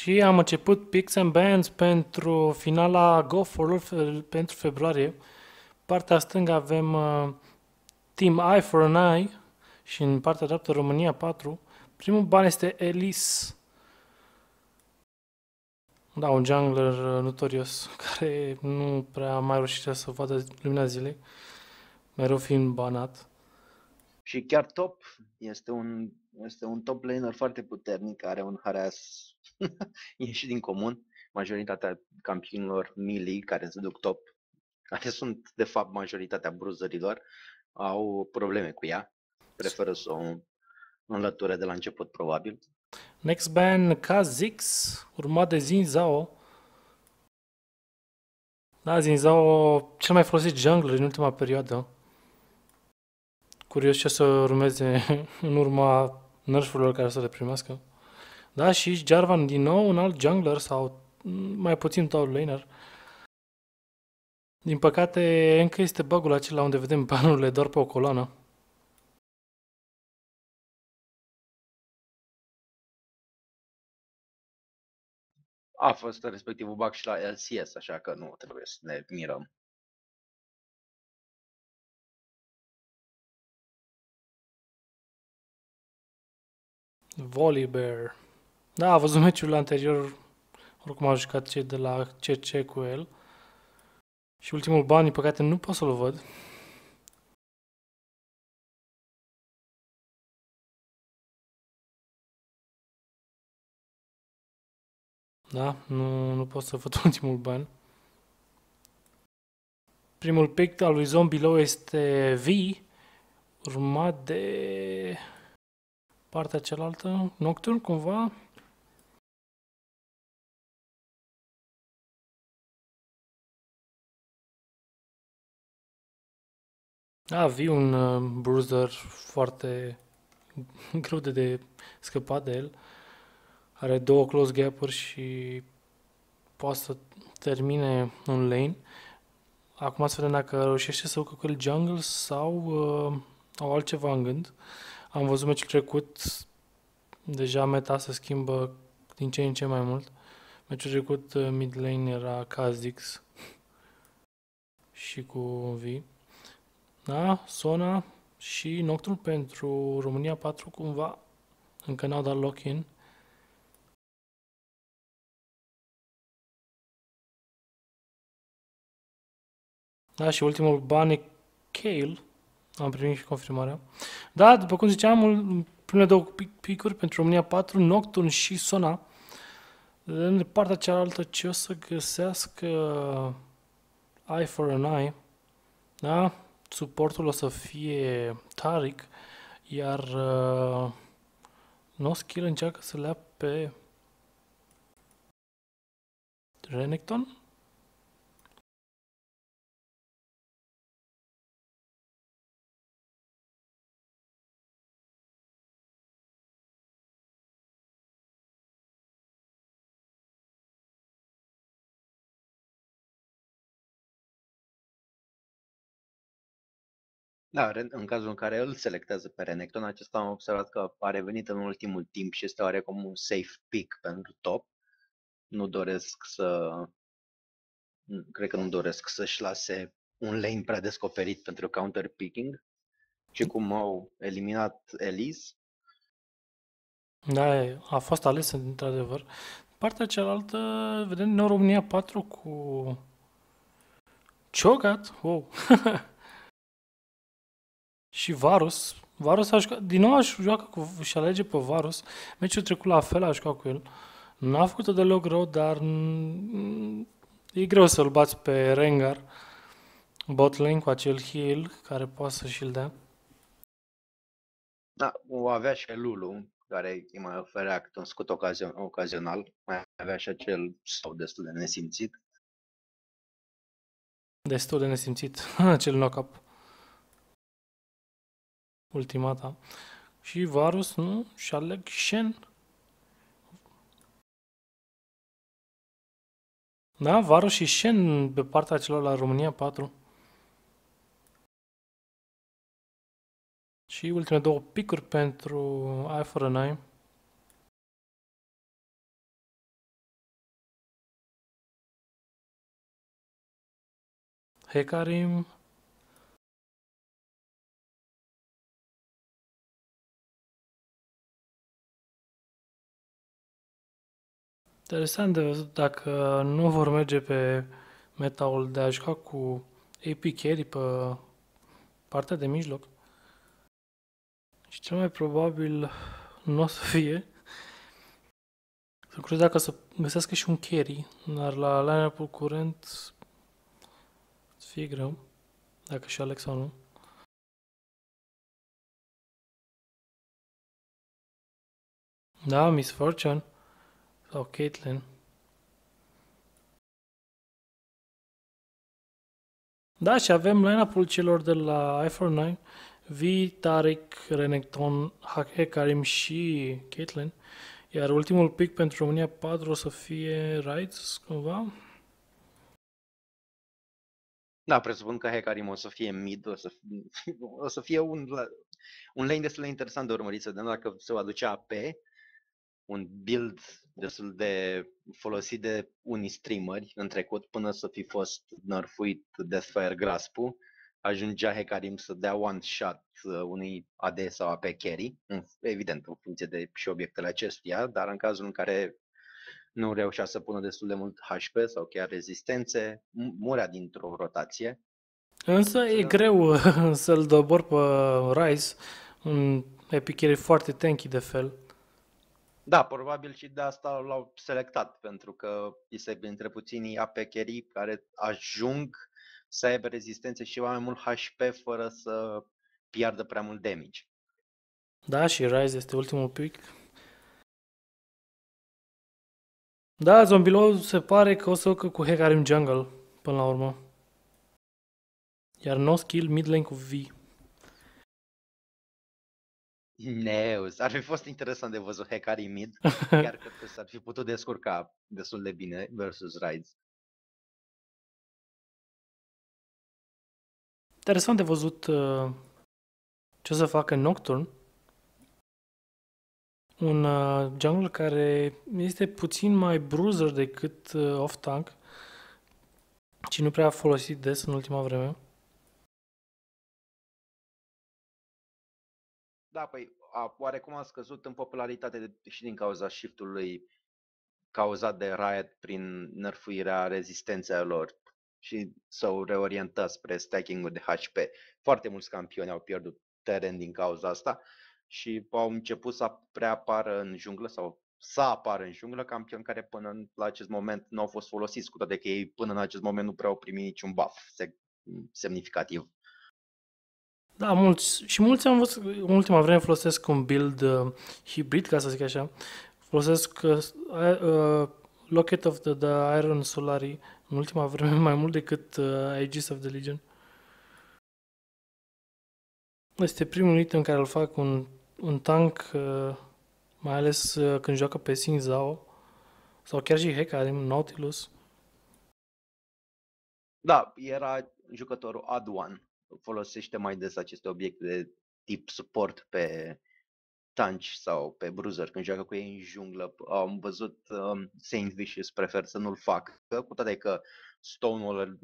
Și am început Picks and Bands pentru finala Go For All pentru februarie. Partea stângă avem uh, Team Eye for an Eye și în partea dreaptă România 4. Primul ban este Elise. Da, un jungler uh, notorios care nu prea mai reușește să vadă lumina zilei, mereu fiind banat. Și chiar top este un, este un top laner foarte puternic, are un harass ieșit din comun. Majoritatea campionilor melee care se duc top, care sunt de fapt majoritatea bruzărilor, au probleme cu ea. Preferă să o înlăture de la început, probabil. Next ban Kha'Zix, urmat de Xin Zhao. Da, Xin Zhao, cel mai folosit jungler în ultima perioadă. Curios ce să urmeze în urma nerfurilor care să le primească. Da, și Jarvan din nou, un alt jungler sau mai puțin top laner. Din păcate, încă este bugul acela unde vedem banurile doar pe o coloană. A fost respectivul bug și la LCS, așa că nu trebuie să ne mirăm. Volibear. Da, a văzut meciul anterior, oricum au jucat cei de la CC cu el. Și ultimul ban, din păcate, nu pot să-l văd. Da, nu, nu pot să văd ultimul ban. Primul pick al lui Zombie Low este V, urmat de partea cealaltă, Nocturne, cumva. A, V, un uh, bruiser foarte greu de, de scăpat de el. Are două close gap-uri și poate să termine un lane. Acum să vedem dacă reușește să ducă cu el jungle sau uh, au altceva în gând. Am văzut meciul trecut, deja meta se schimbă din ce în ce mai mult. Meciul trecut uh, mid lane era Kha'Zix și cu V. Da, Sona și Nocturne pentru România 4 cumva încă n-au dat lock-in. Da, și ultimul ban e Kale. Am primit și confirmarea. Da, după cum ziceam, primele două picuri pentru România 4, Nocturne și Sona. În partea cealaltă ce o să găsească Eye for an Eye. Da? Suportul o să fie Tarik, iar uh, no skill încearcă să le ia pe Renekton. Da, în cazul în care îl selectează pe Renekton, acesta am observat că a revenit în ultimul timp și este oarecum un safe pick pentru top. Nu doresc să... Cred că nu doresc să-și lase un lane prea descoperit pentru counter picking. Și cum au eliminat Elise. Da, a fost ales într-adevăr. Partea cealaltă, vedem în România 4 cu Ciogat. Wow. Și Varus. Varus a jucat, din nou aș joacă cu, și alege pe Varus. Meciul trecut la fel a jucat cu el. N-a făcut-o deloc rău, dar e greu să-l bați pe Rengar. Bot lane cu acel heal care poate să și-l dea. Da, o avea și Lulu, care îi mai oferea câte un scut ocazion, ocazional. Mai avea și acel sau destul de nesimțit. Destul de nesimțit, acel knock-up ultimata. Și Varus, nu? Și aleg Shen. Da, Varus și Shen pe partea celor la România 4. Și ultime două picuri pentru Eye for an Eye. Hecarim. Interesant de văzut dacă nu vor merge pe metaul de a juca cu AP carry pe partea de mijloc. Și cel mai probabil nu o să fie. Sunt curios dacă să găsească și un carry, dar la line-up-ul curent să fie greu, dacă și Alex sau nu. Da, Miss Fortune sau Caitlyn. Da, și avem line-up-ul celor de la i4-9. V, Tarek, Renekton, Karim și Caitlyn. Iar ultimul pick pentru România 4 o să fie Rights, cumva? Da, presupun că Hecarim o să fie mid, o să fie, o să fie un, un lane destul de interesant de urmărit, să vedem dacă se va duce AP, un build destul de folosit de unii streameri în trecut, până să fi fost nerfuit Deathfire Grasp-ul, ajungea Hecarim să dea one shot uh, unui AD sau AP carry, evident în funcție de și obiectele acestuia, dar în cazul în care nu reușea să pună destul de mult HP sau chiar rezistențe, murea dintr-o rotație. Însă e greu să-l dobor pe Rise, un epic carry foarte tanky de fel. Da, probabil și de asta l-au selectat, pentru că este printre puținii AP carry care ajung să aibă rezistențe și mai mult HP fără să piardă prea mult damage. Da, și Rise este ultimul pick. Da, Zombilou se pare că o să ducă cu Hecarim Jungle până la urmă. Iar no skill mid lane cu V. Neus, ar fi fost interesant de văzut Hecarim mid, chiar cred că s-ar fi putut descurca destul de bine versus Rise. Interesant de văzut uh, ce o să facă Nocturne. Un uh, jungle care este puțin mai bruiser decât uh, off-tank și nu prea a folosit des în ultima vreme. Da, păi a, oarecum a scăzut în popularitate de, și din cauza shiftului cauzat de Riot prin nerfuirea rezistenței lor și s-au reorientat spre stacking-ul de HP. Foarte mulți campioni au pierdut teren din cauza asta și au început să preapară în junglă sau să apară în junglă campioni care până la acest moment nu au fost folosiți, cu toate că ei până în acest moment nu prea au primit niciun buff semnificativ. Da, mulți. Și mulți am văzut, în ultima vreme folosesc un build uh, hibrid, ca să zic așa. Folosesc uh, uh, Locket of the, the Iron Solari în ultima vreme mai mult decât uh, Aegis of the Legion. Este primul item în care îl fac un, un tank, uh, mai ales uh, când joacă pe Sing Zhao, sau chiar și Hecarim, Nautilus. Da, era jucătorul Adwan. Folosește mai des aceste obiecte de tip support pe tanci sau pe bruiser când joacă cu ei în junglă. Am văzut um, Saint Vicious prefer să nu-l fac, cu toate că Stonewall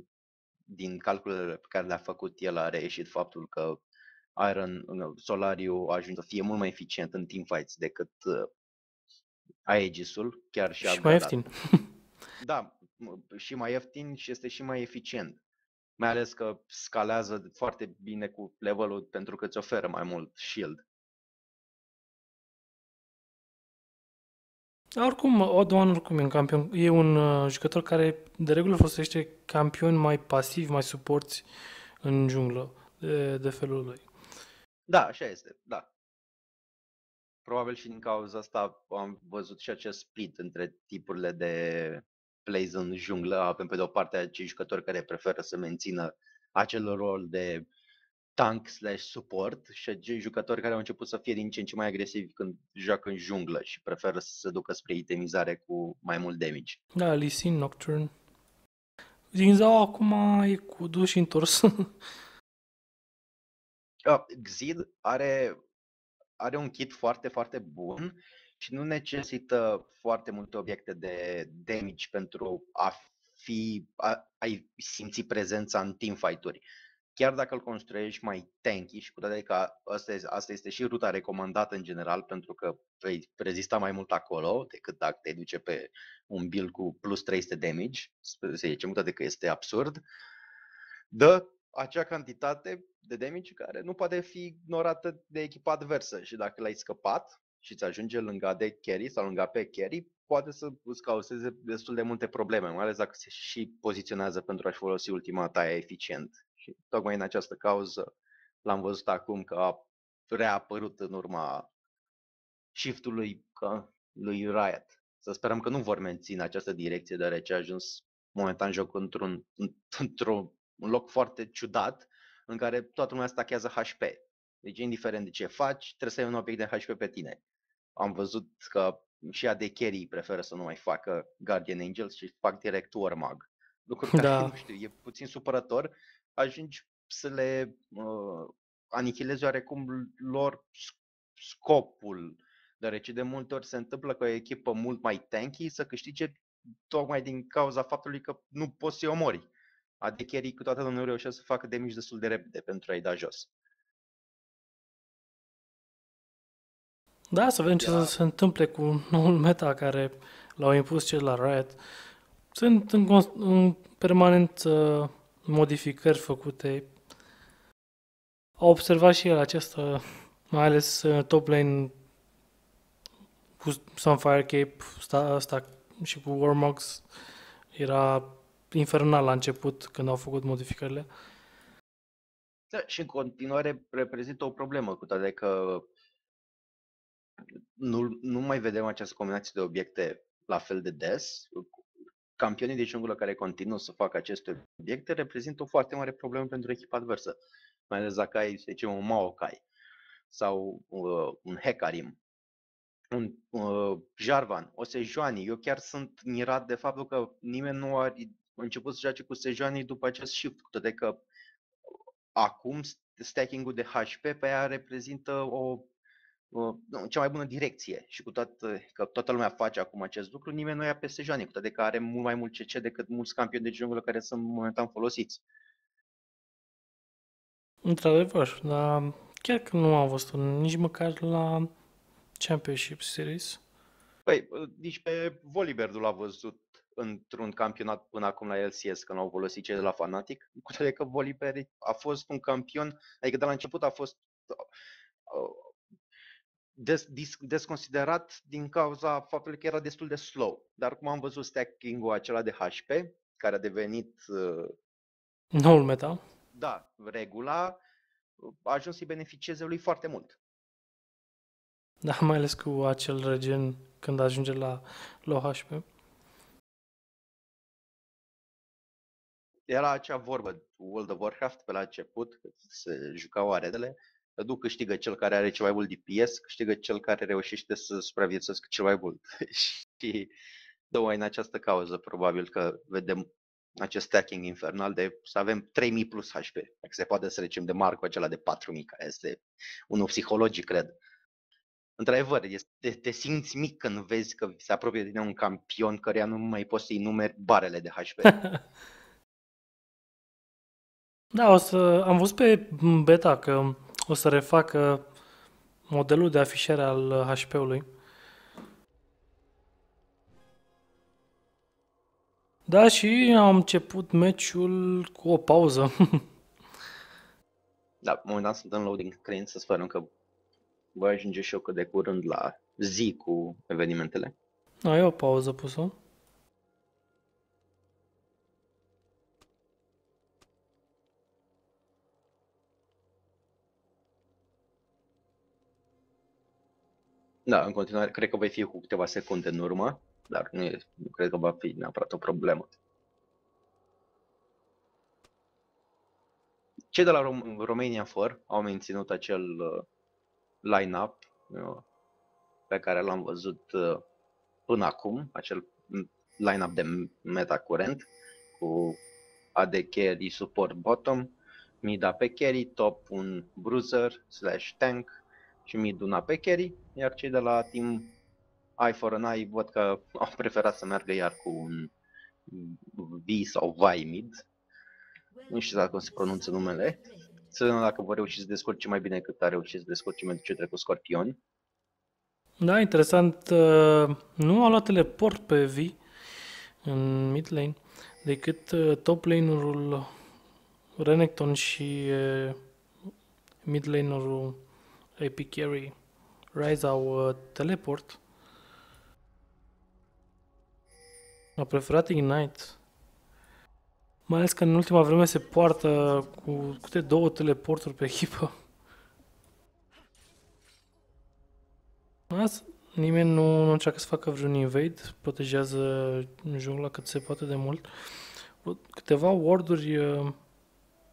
din calculele pe care le-a făcut el a reieșit faptul că Iron Solariu ajunge să fie mult mai eficient în teamfights decât uh, Aegisul, chiar și, și mai ieftin. Da, și mai ieftin și este și mai eficient. Mai ales că scalează foarte bine cu levelul pentru că îți oferă mai mult shield. Oricum, Odoan oricum e un campion, e un uh, jucător care de regulă folosește campioni mai pasivi, mai suporți în junglă de, de felul lui. Da, așa este, da. Probabil și din cauza asta am văzut și acest split între tipurile de plays în junglă. Avem pe de o parte acei jucători care preferă să mențină acel rol de tank slash support și acei jucători care au început să fie din ce în ce mai agresivi când joacă în junglă și preferă să se ducă spre itemizare cu mai mult damage. Da, Lee Sin, Nocturne. Din Zao acum e cu duș și întors. Xid are, are un kit foarte, foarte bun și nu necesită foarte multe obiecte de damage pentru a fi, a, ai simți prezența în teamfight-uri. Chiar dacă îl construiești mai tanky și cu toate că asta este, asta este și ruta recomandată în general pentru că vei rezista mai mult acolo decât dacă te duce pe un build cu plus 300 damage, să zicem, cu toate că este absurd, dă acea cantitate de damage care nu poate fi ignorată de echipa adversă și dacă l-ai scăpat și ți ajunge lângă de carry sau lângă pe carry, poate să îți cauzeze destul de multe probleme, mai ales dacă se și poziționează pentru a-și folosi ultima taie eficient. Și tocmai în această cauză l-am văzut acum că a reapărut în urma shiftului lui Riot. Să sperăm că nu vor menține această direcție, deoarece a ajuns momentan joc într-un, într-un loc foarte ciudat în care toată lumea stachează HP. Deci, indiferent de ce faci, trebuie să ai un obiect de HP pe tine. Am văzut că și AD Carry preferă să nu mai facă Guardian Angels și fac direct Warmog. Lucru care, da. nu știu, e puțin supărător. Ajungi să le uh, anihilezi oarecum lor scopul, deoarece de multe ori se întâmplă că o echipă mult mai tanky să câștige tocmai din cauza faptului că nu poți să-i omori. AD Carry câteodată nu reușesc să facă damage destul de repede pentru a-i da jos. Da, să vedem ce da. se întâmple cu noul meta care l-au impus cel la Riot. Sunt în, în permanent uh, modificări făcute. Au observat și el această, mai ales uh, top lane cu Sunfire Cape sta, asta, și cu Warmogs era infernal la început când au făcut modificările. Da, și în continuare reprezintă o problemă, cu toate că nu, nu mai vedem această combinație de obiecte la fel de des. Campionii de junglă care continuă să facă aceste obiecte reprezintă o foarte mare problemă pentru echipa adversă. Mai ales dacă ai, să zicem, un Maokai sau uh, un Hecarim, un uh, Jarvan, o Sejuani. Eu chiar sunt mirat de faptul că nimeni nu a început să joace cu Sejuani după acest shift, cu toate că acum stacking-ul de HP pe ea reprezintă o cea mai bună direcție și cu toată, că toată lumea face acum acest lucru, nimeni nu ia pe Sejoane, cu toate că are mult mai mult CC decât mulți campioni de junglă care sunt momentan folosiți. Într-adevăr, dar chiar că nu am văzut nici măcar la Championship Series. Păi, nici pe Volibeardul l-a văzut într-un campionat până acum la LCS, când au folosit cei de la Fnatic, cu toate că Volibeard a fost un campion, adică de la început a fost des, dis, desconsiderat din cauza faptului că era destul de slow. Dar cum am văzut stacking-ul acela de HP, care a devenit... Uh, Noul meta. Da, regula, a ajuns să-i beneficieze lui foarte mult. Da, mai ales cu acel regen când ajunge la low HP. Era acea vorbă World of Warcraft pe la început, când se jucau arenele, nu câștigă cel care are cel mai mult DPS, câștigă cel care reușește să supraviețuiască cel mai mult. și două în această cauză probabil că vedem acest stacking infernal de să avem 3000 plus HP. Dacă se poate să trecem de marcul acela de 4000, care este unul psihologic, cred. Într-adevăr, este, te simți mic când vezi că se apropie de tine un campion căreia nu mai poți să-i numeri barele de HP. da, o să, am văzut pe beta că o să refacă modelul de afișare al HP-ului. Da, și am început meciul cu o pauză. da, momentan sunt în loading screen, să sperăm că voi ajunge și eu cât de curând la zi cu evenimentele. Ai o pauză pusă? Da, în continuare, cred că voi fi cu câteva secunde în urmă, dar nu, e, nu cred că va fi neapărat o problemă. Cei de la Rom- Romania For au menținut acel uh, line-up uh, pe care l-am văzut uh, până acum, acel line-up de meta curent, cu AD carry support bottom, mid pe carry, top un bruiser slash tank, și mid una pe carry, iar cei de la team Eye for an Eye văd că au preferat să meargă iar cu un V sau Vi mid. Nu știu dacă o se pronunță numele. Să vedem dacă vor reuși să descurce mai bine cât a reușit să descurce mediul ce trecut Scorpion. Da, interesant. Uh, nu a luat teleport pe V în mid lane, decât uh, top lane-urul Renekton și uh, mid lane-urul AP Carry Rise au teleport. A preferat Ignite. Mai ales că în ultima vreme se poartă cu câte două teleporturi pe echipă. Asta, nimeni nu, nu încearcă să facă vreun invade, protejează jungla cât se poate de mult. Câteva warduri uh,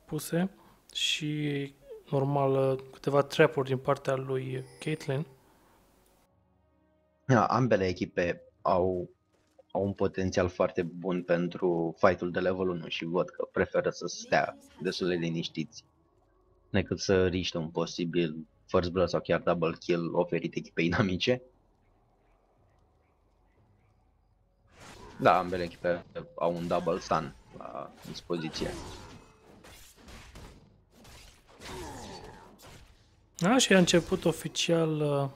puse și normal uh, câteva trap din partea lui Caitlyn. Da, ambele echipe au, au un potențial foarte bun pentru fight-ul de level 1 și văd că preferă să stea destul de liniștiți decât să riște un posibil first blood sau chiar double kill oferit echipei inamice. Da, ambele echipe au un double stun la dispoziție. Da, și a început oficial uh,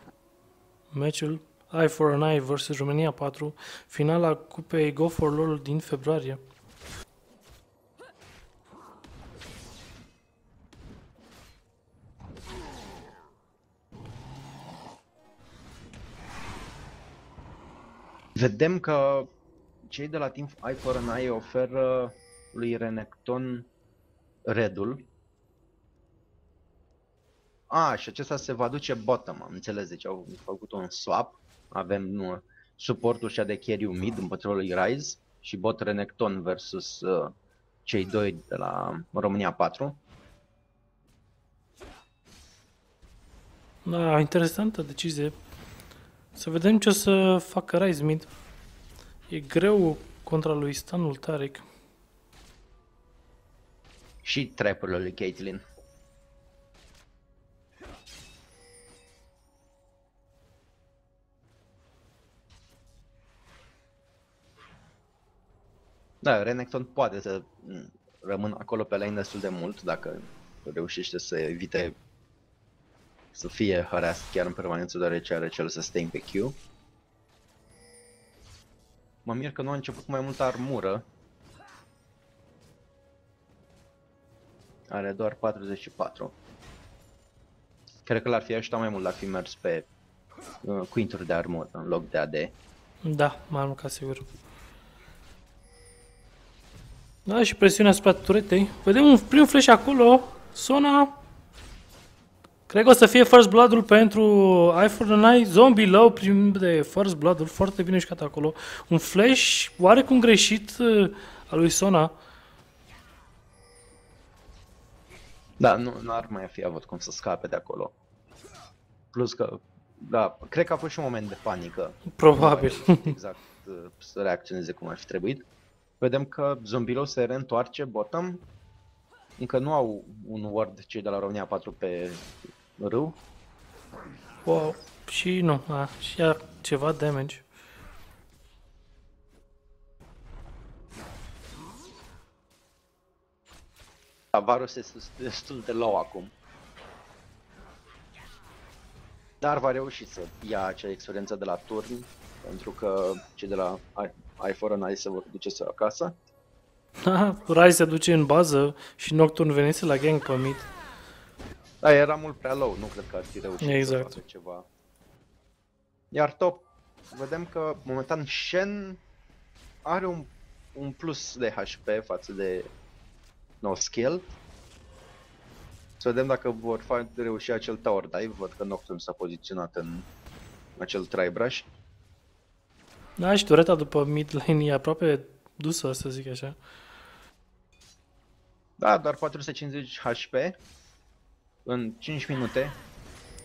meciul Eye for an Eye vs România 4, finala cupei Go for LOL din februarie. Vedem că cei de la Team Eye for an Eye oferă lui Renekton Redul. A, și acesta se va duce bottom, am înțeles, deci au făcut un swap. Avem nu, suportul și de carry mid împotriva lui Rise și bot Renekton versus uh, cei doi de la România 4. Da, interesantă decizie. Să vedem ce o să facă Rise mid. E greu contra lui Stanul Tarek. Și trapurile lui Caitlyn. Da, Renekton poate să rămână acolo pe lane destul de mult dacă reușește să evite să fie harassed chiar în permanență deoarece are cel sustain pe Q. Mă mir că nu a început cu mai multă armură. Are doar 44. Cred că l-ar fi ajutat mai mult dacă fi mers pe uh, quinturi de armură în loc de AD. Da, mai mult ca sigur. Da, și presiunea asupra turetei. Vedem un prim flash acolo. Sona Cred că o să fie First Blood-ul pentru Eye for the Night, Zombie Low, prim de First Blood-ul, foarte bine jucat acolo. Un flash oarecum greșit uh, al lui Sona. Da, nu, nu ar mai fi avut cum să scape de acolo. Plus că, da, cred că a fost și un moment de panică. Probabil. Exact, uh, să reacționeze cum ar fi trebuit. Vedem că Zombilo se reîntoarce bottom. Încă nu au un ward cei de la România 4 pe râu. Wow. Și nu, a, și ia ceva damage. Varus este destul de low acum. Dar va reuși să ia acea experiență de la turn, pentru că cei de la i4 se vor duce să acasă. Rai se duce în bază și Nocturne venise la gang pe mid. Da, era mult prea low, nu cred că ar fi reușit exact. să facă ceva. Iar top, vedem că momentan Shen are un, un plus de HP față de no skill. Să vedem dacă vor face reuși acel tower dive, văd că Nocturne s-a poziționat în acel tribrush. Da, și tureta după mid lane e aproape dusă, să zic așa. Da, doar 450 HP în 5 minute.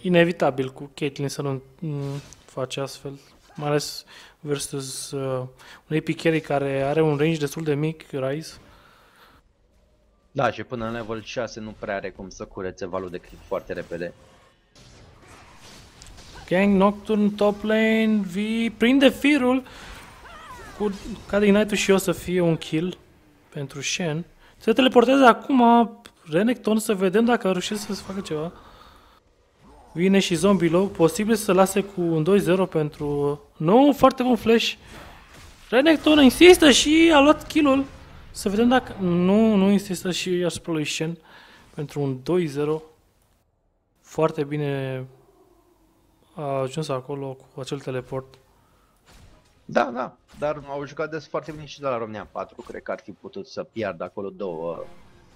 Inevitabil cu Caitlyn să nu face astfel, mai ales versus uh, un AP carry care are un range destul de mic, Rise. Da, și până în level 6 nu prea are cum să curețe valul de crit foarte repede. Gang Nocturne top lane, V prinde firul cu cu ca de Ignite și eu să fie un kill pentru Shen. Se teleportează acum Renekton să vedem dacă reușește să facă ceva. Vine și zombie low, posibil să lase cu un 2-0 pentru... Nu, foarte bun flash. Renekton insistă și a luat kill-ul. Să vedem dacă... Nu, nu insistă și asupra lui Shen pentru un 2-0. Foarte bine a ajuns acolo cu acel teleport. Da, da, dar au jucat des foarte bine și de la România 4. Cred că ar fi putut să piardă acolo două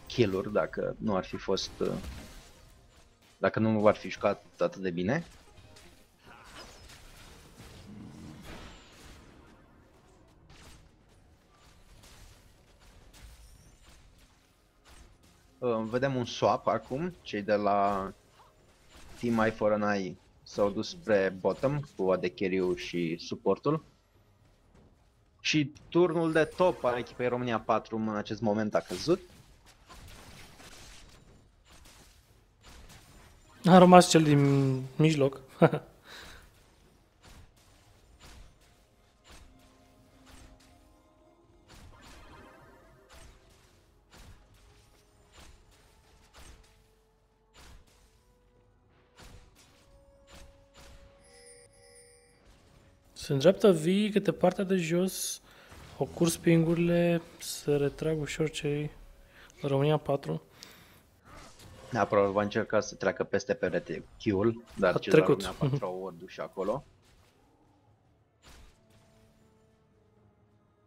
kill-uri dacă nu ar fi fost... Dacă nu ar fi jucat atât de bine. Vedem un swap acum, cei de la Team I for an Eye s-au dus spre bottom cu AD și suportul. Și turnul de top al echipei România 4 în acest moment a căzut. A rămas cel din mijloc. Se îndreaptă vii câte partea de jos, au curs pingurile, se retrag ușor cei la România 4. Da, probabil va încerca să treacă peste perete Q-ul, dar A cei trecut. de la România 4 au și acolo.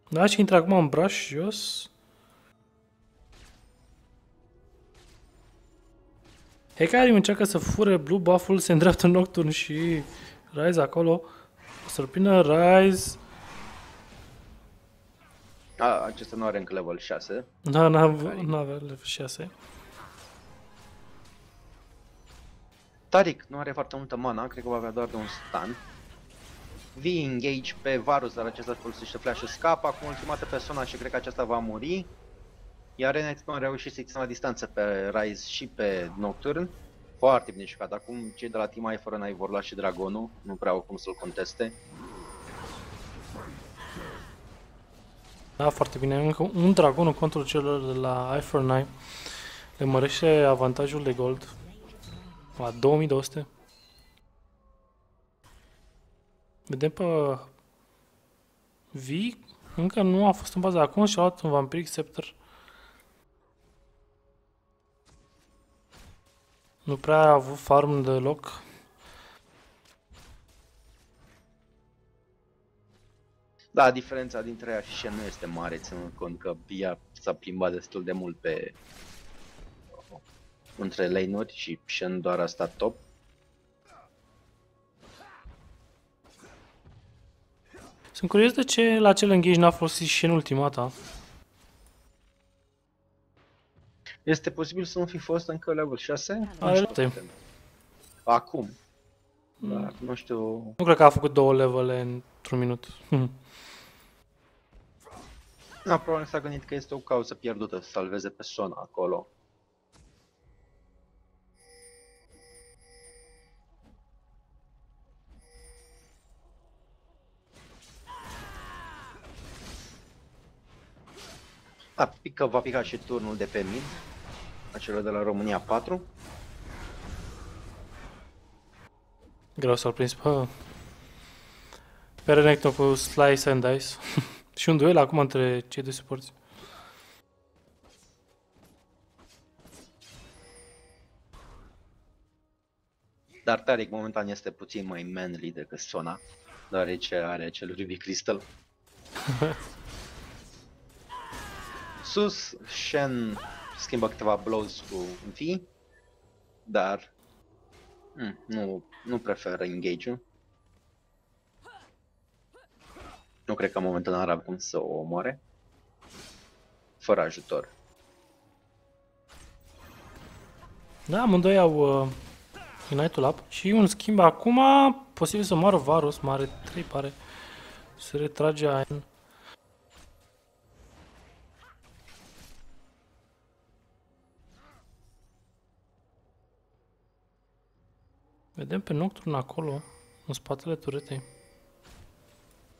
Da, și intră acum în braș jos. Hecarim încearcă să fure blue buff-ul, se îndreaptă Nocturne și Rise acolo. O să-l prindă Rise. A, acesta nu are încă level 6. Da, n-avea level 6. Taric nu are foarte multă mana, cred că va avea doar de un stun. V engage pe Varus, dar acesta folosește flash scapă, acum ultimată persoana și cred că aceasta va muri. Iar Renekton a reușit să-i la distanță pe Rise și pe Nocturne. Foarte bine jucat. Acum cei de la Team iPhone n-ai vor lua și Dragonul, nu prea au cum să-l conteste. Da, foarte bine. Încă un dragon în control celor de la i 9 le mărește avantajul de gold la 2200. Vedem pe V, încă nu a fost în bază acum și a luat un Vampiric Scepter. Nu prea a avut farm deloc. Da, diferența dintre ea și Shen nu este mare, ținând cont că ea s-a plimbat destul de mult pe între lane-uri și Shen doar a stat top. Sunt curios de ce la acel engage n-a folosit și în ultimata. Este posibil să nu fi fost încă level 6? Are Nu dreptate. știu. Acum. Dar nu știu... Nu cred că a făcut două levele într-un minut. Da, probabil s-a gândit că este o cauză pierdută să salveze pe Sona acolo. Da, pică, va pica și turnul de pe mid, acelor de la România 4. Greu să-l prins pe... Pe Renekton cu Slice and Dice. și un duel acum între cei doi suporți. Dar Tarek momentan este puțin mai manly decât Sona, deoarece are acel Ruby Crystal. Sus, Shen schimbă câteva blows cu V, dar mm, nu, nu preferă engage-ul. Nu cred că momentan ar avea cum să o omoare. Fără ajutor. Da, amândoi au uh, United Up și un schimb acum, posibil să moară Varus, mare 3 pare. Se retrage Aen. Vedem pe Nocturne acolo, în spatele turetei.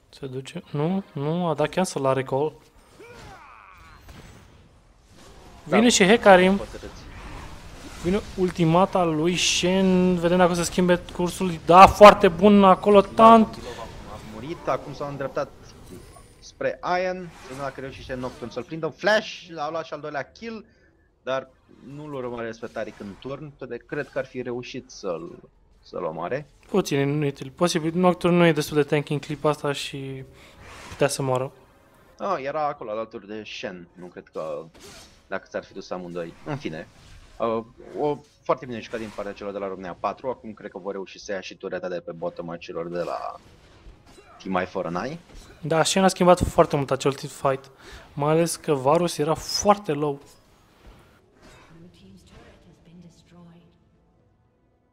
Se duce. Nu, nu, a dat cancel la recall. Vine Da. și Hecarim. Hotărâți. Vine ultimata lui Shen. Vedem dacă o să schimbe cursul. Da, foarte bun acolo, tant. Zombilov a, a murit, acum s-au îndreptat spre Iron, să vedem dacă reușește Nocturne să-l prindă. Flash, a luat și al doilea kill, dar nu l urmăresc pe Taric în turn, de cred că ar fi reușit să-l să-l omoare. Puțin inutil. Posibil, Nocturne nu e destul de tanky în clipa asta și putea să moară. Ah, era acolo alături de Shen, nu cred că dacă ți-ar fi dus amândoi. În fine, uh, o foarte bine jucat din partea celor de la România 4, acum cred că vor reuși să ia și tureta de pe bottom a celor de la Team I for an Eye. Da, Shen a schimbat foarte mult acel team fight. Mai ales că Varus era foarte low.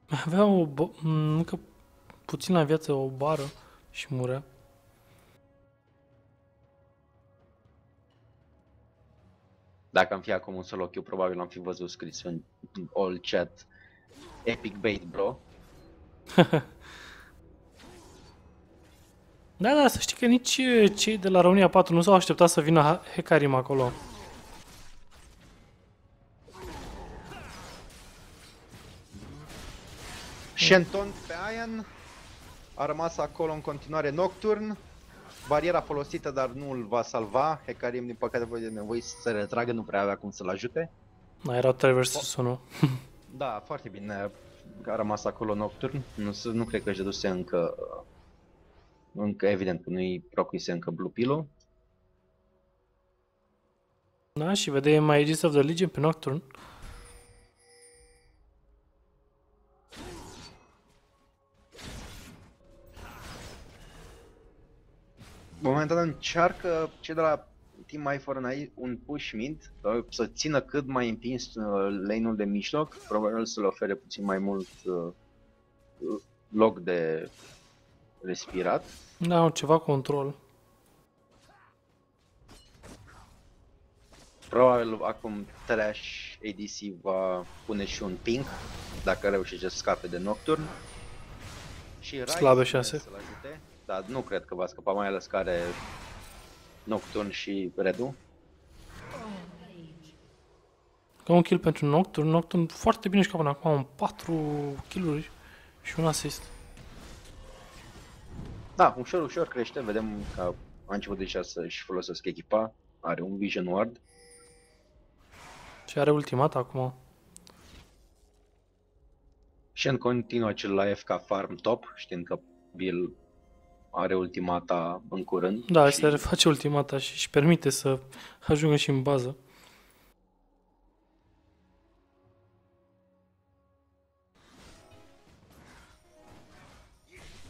Avea o, bo- m, încă puțin la viață o bară și murea. Dacă am fi acum un solo queue, probabil am fi văzut scris în all chat Epic bait, bro. Da, da, să știi că nici eh, cei de la România 4 nu s-au așteptat să vină Ha- Hecarim acolo. Shenton pe Ian a rămas acolo în continuare Nocturne. Bariera folosită, dar nu îl va salva. Hecarim, din păcate, voi de nevoie să se retragă, nu prea avea cum să-l ajute. Da, erau 3 vs 1. Da, foarte bine că a rămas acolo Nocturne. Nu, s- nu cred că își deduse încă... Încă, evident, că nu-i procuise încă Blue Pillow. Da, și vedeai mai Aegis of the Legion pe Nocturne. Momentan încearcă cei de la Team I for an Eye un push mid, uh, să țină cât mai împins uh, lane-ul de mijloc, probabil să le ofere puțin mai mult uh, loc de respirat. Da, au ceva control. Probabil acum Trash ADC va pune și un ping, dacă reușește să scape de Nocturne. Și Ryze Slabe vine șanse. Să-l ajute, dar nu cred că va scăpa, mai ales că are Nocturne și Redu. Ca un kill pentru Nocturne. Nocturne foarte bine și până acum, în 4 kill-uri și un assist. Da, ușor, ușor crește, vedem că a început deja să-și folosească echipa, are un Vision Ward. Și are ultimata acum. Și în continuă cel la FK Farm top, știind că Bill are ultimata în curând. Da, și se reface ultimata și își permite să ajungă și în bază.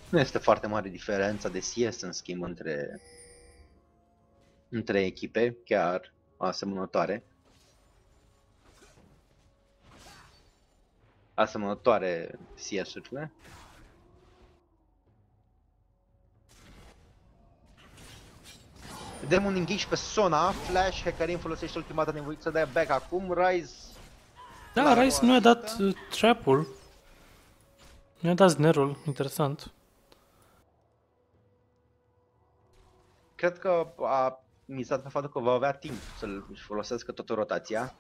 Nu este foarte mare diferența de CS în schimb între, între echipe, chiar asemănătoare. Asemănătoare CS-urile. Vedem un engage pe Sona, Flash, Hecarim folosește ultimata nevoit să dea back acum, Rise Da, Clar, Rice o nu a dat asistă. uh, trap-ul. Nu a dat znerul, interesant. Cred că a mizat pe faptul că va avea timp să-l își folosească toată rotația.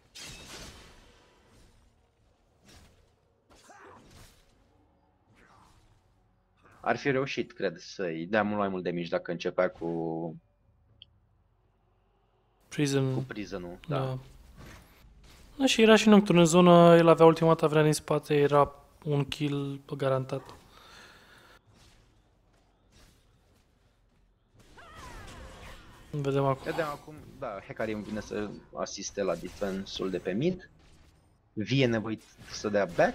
Ar fi reușit, cred, să-i dea mult mai mult de mici dacă începea cu, Prison. cu prison-ul. Da. Da. da. și era și Nocturne în zonă, el avea ultimata, vrea din spate, era un kill garantat. Vedem acum. Vedem acum, da, Hecarim vine să asiste la defensul de pe mid. Vie nevoit să dea back.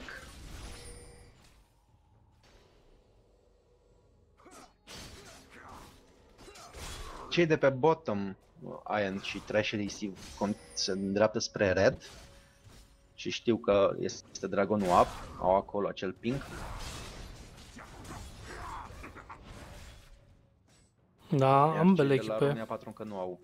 Cei de pe bottom, Iron și Trash ADC con- se îndreaptă spre red. Și știu că este dragonul up, au acolo acel ping. Da, Iar ambele cei de la echipe. România 4 încă nu au.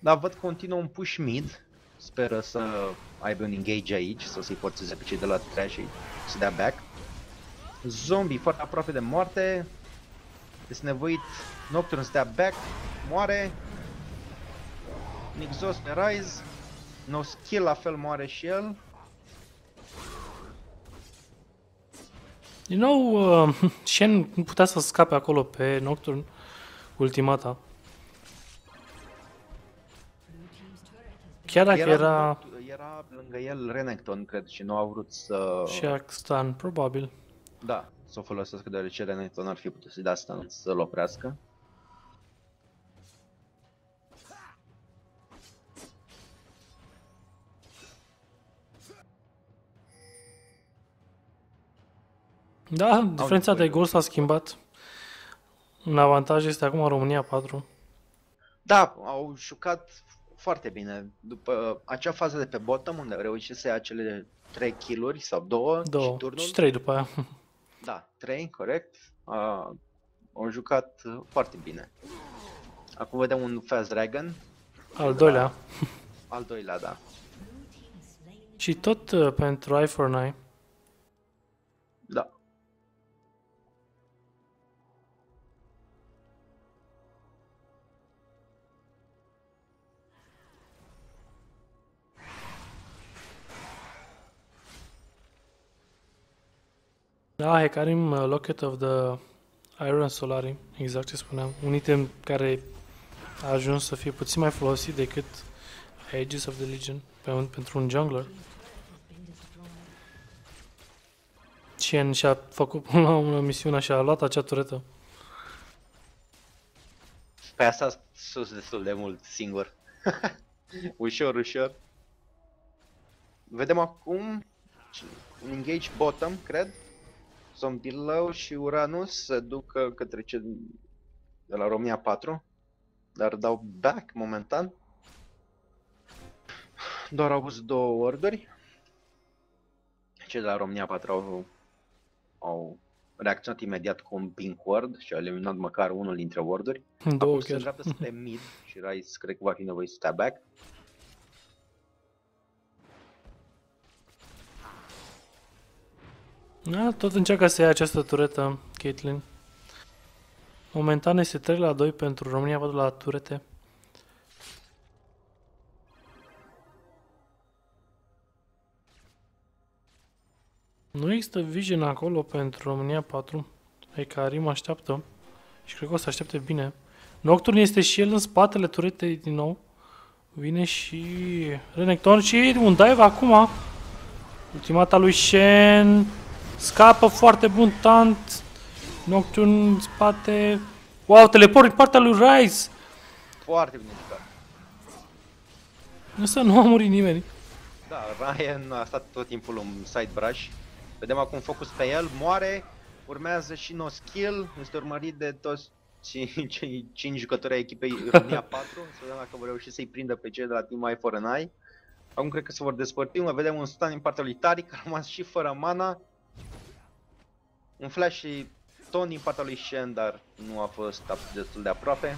Dar văd că continuă un push mid. Speră să aibă un engage aici, să se forțeze pe cei de la trash și să dea back. Zombie foarte aproape de moarte. Este nevoit Nocturne să dea back, moare. Nixos pe Rise. No skill la fel moare și el. Din nou, uh, Shen nu putea să scape acolo pe Nocturne ultimata. Chiar dacă era era lângă el Renekton, cred, și nu a vrut să... și stun, probabil. Da, să o folosească deoarece Renekton ar fi putut să-i dea stun să-l oprească. Da, diferența de gol s-a schimbat. Un avantaj este acum România 4. Da, au jucat foarte bine. După acea fază de pe bottom, unde reușit să ia acele 3 kill-uri sau 2, 2 și turnul. Și 3 după aia. Da, 3, corect. Uh, au jucat foarte bine. Acum vedem un Fast Dragon. Al doilea. Da. Al doilea, da. Și tot uh, pentru i for 9 Da, Hecarim uh, Locket of the Iron Solari, exact ce spuneam. Un item care a ajuns să fie puțin mai folosit decât Aegis of the Legion pe un, pentru un jungler. Chen și-a făcut până la una misiune și a luat acea turetă. Pe asta sus destul de mult singur. ușor, ușor. Vedem acum un engage bottom, cred. Zombilău și Uranus se duc uh, către ce de la România 4, dar dau back momentan. Doar au avut două orduri. Cei de la România 4 au, au reacționat imediat cu un pink ward și au eliminat măcar unul dintre warduri. Două Acum se chiar. îndreaptă spre mid și Rice cred că va fi nevoie să stea back. Da, tot încearcă să ia această turetă, Caitlyn. Momentan este 3 la 2 pentru România 4 la turete. Nu există vision acolo pentru România 4. Hai că Arim așteaptă. Și cred că o să aștepte bine. Nocturne este și el în spatele turetei din nou. Vine și Renekton și un dive acum. Ultimata lui Shen. Scapă foarte bun tant. Nocturne în spate. Wow, teleport din partea lui Rise. Foarte bine jucat. Însă nu a murit nimeni. Da, Ryan a stat tot timpul un side brush. Vedem acum focus pe el, moare, urmează și no skill, este urmărit de toți ci- cei 5 jucători ai echipei România 4, să vedem dacă vor reuși să-i prindă pe cei de la Team Eye for an Eye. Acum cred că se vor despărți, mai vedem un stun din partea lui Taric, a rămas și fără mana. Un flash și ton din partea lui Shen, dar nu a fost destul de aproape.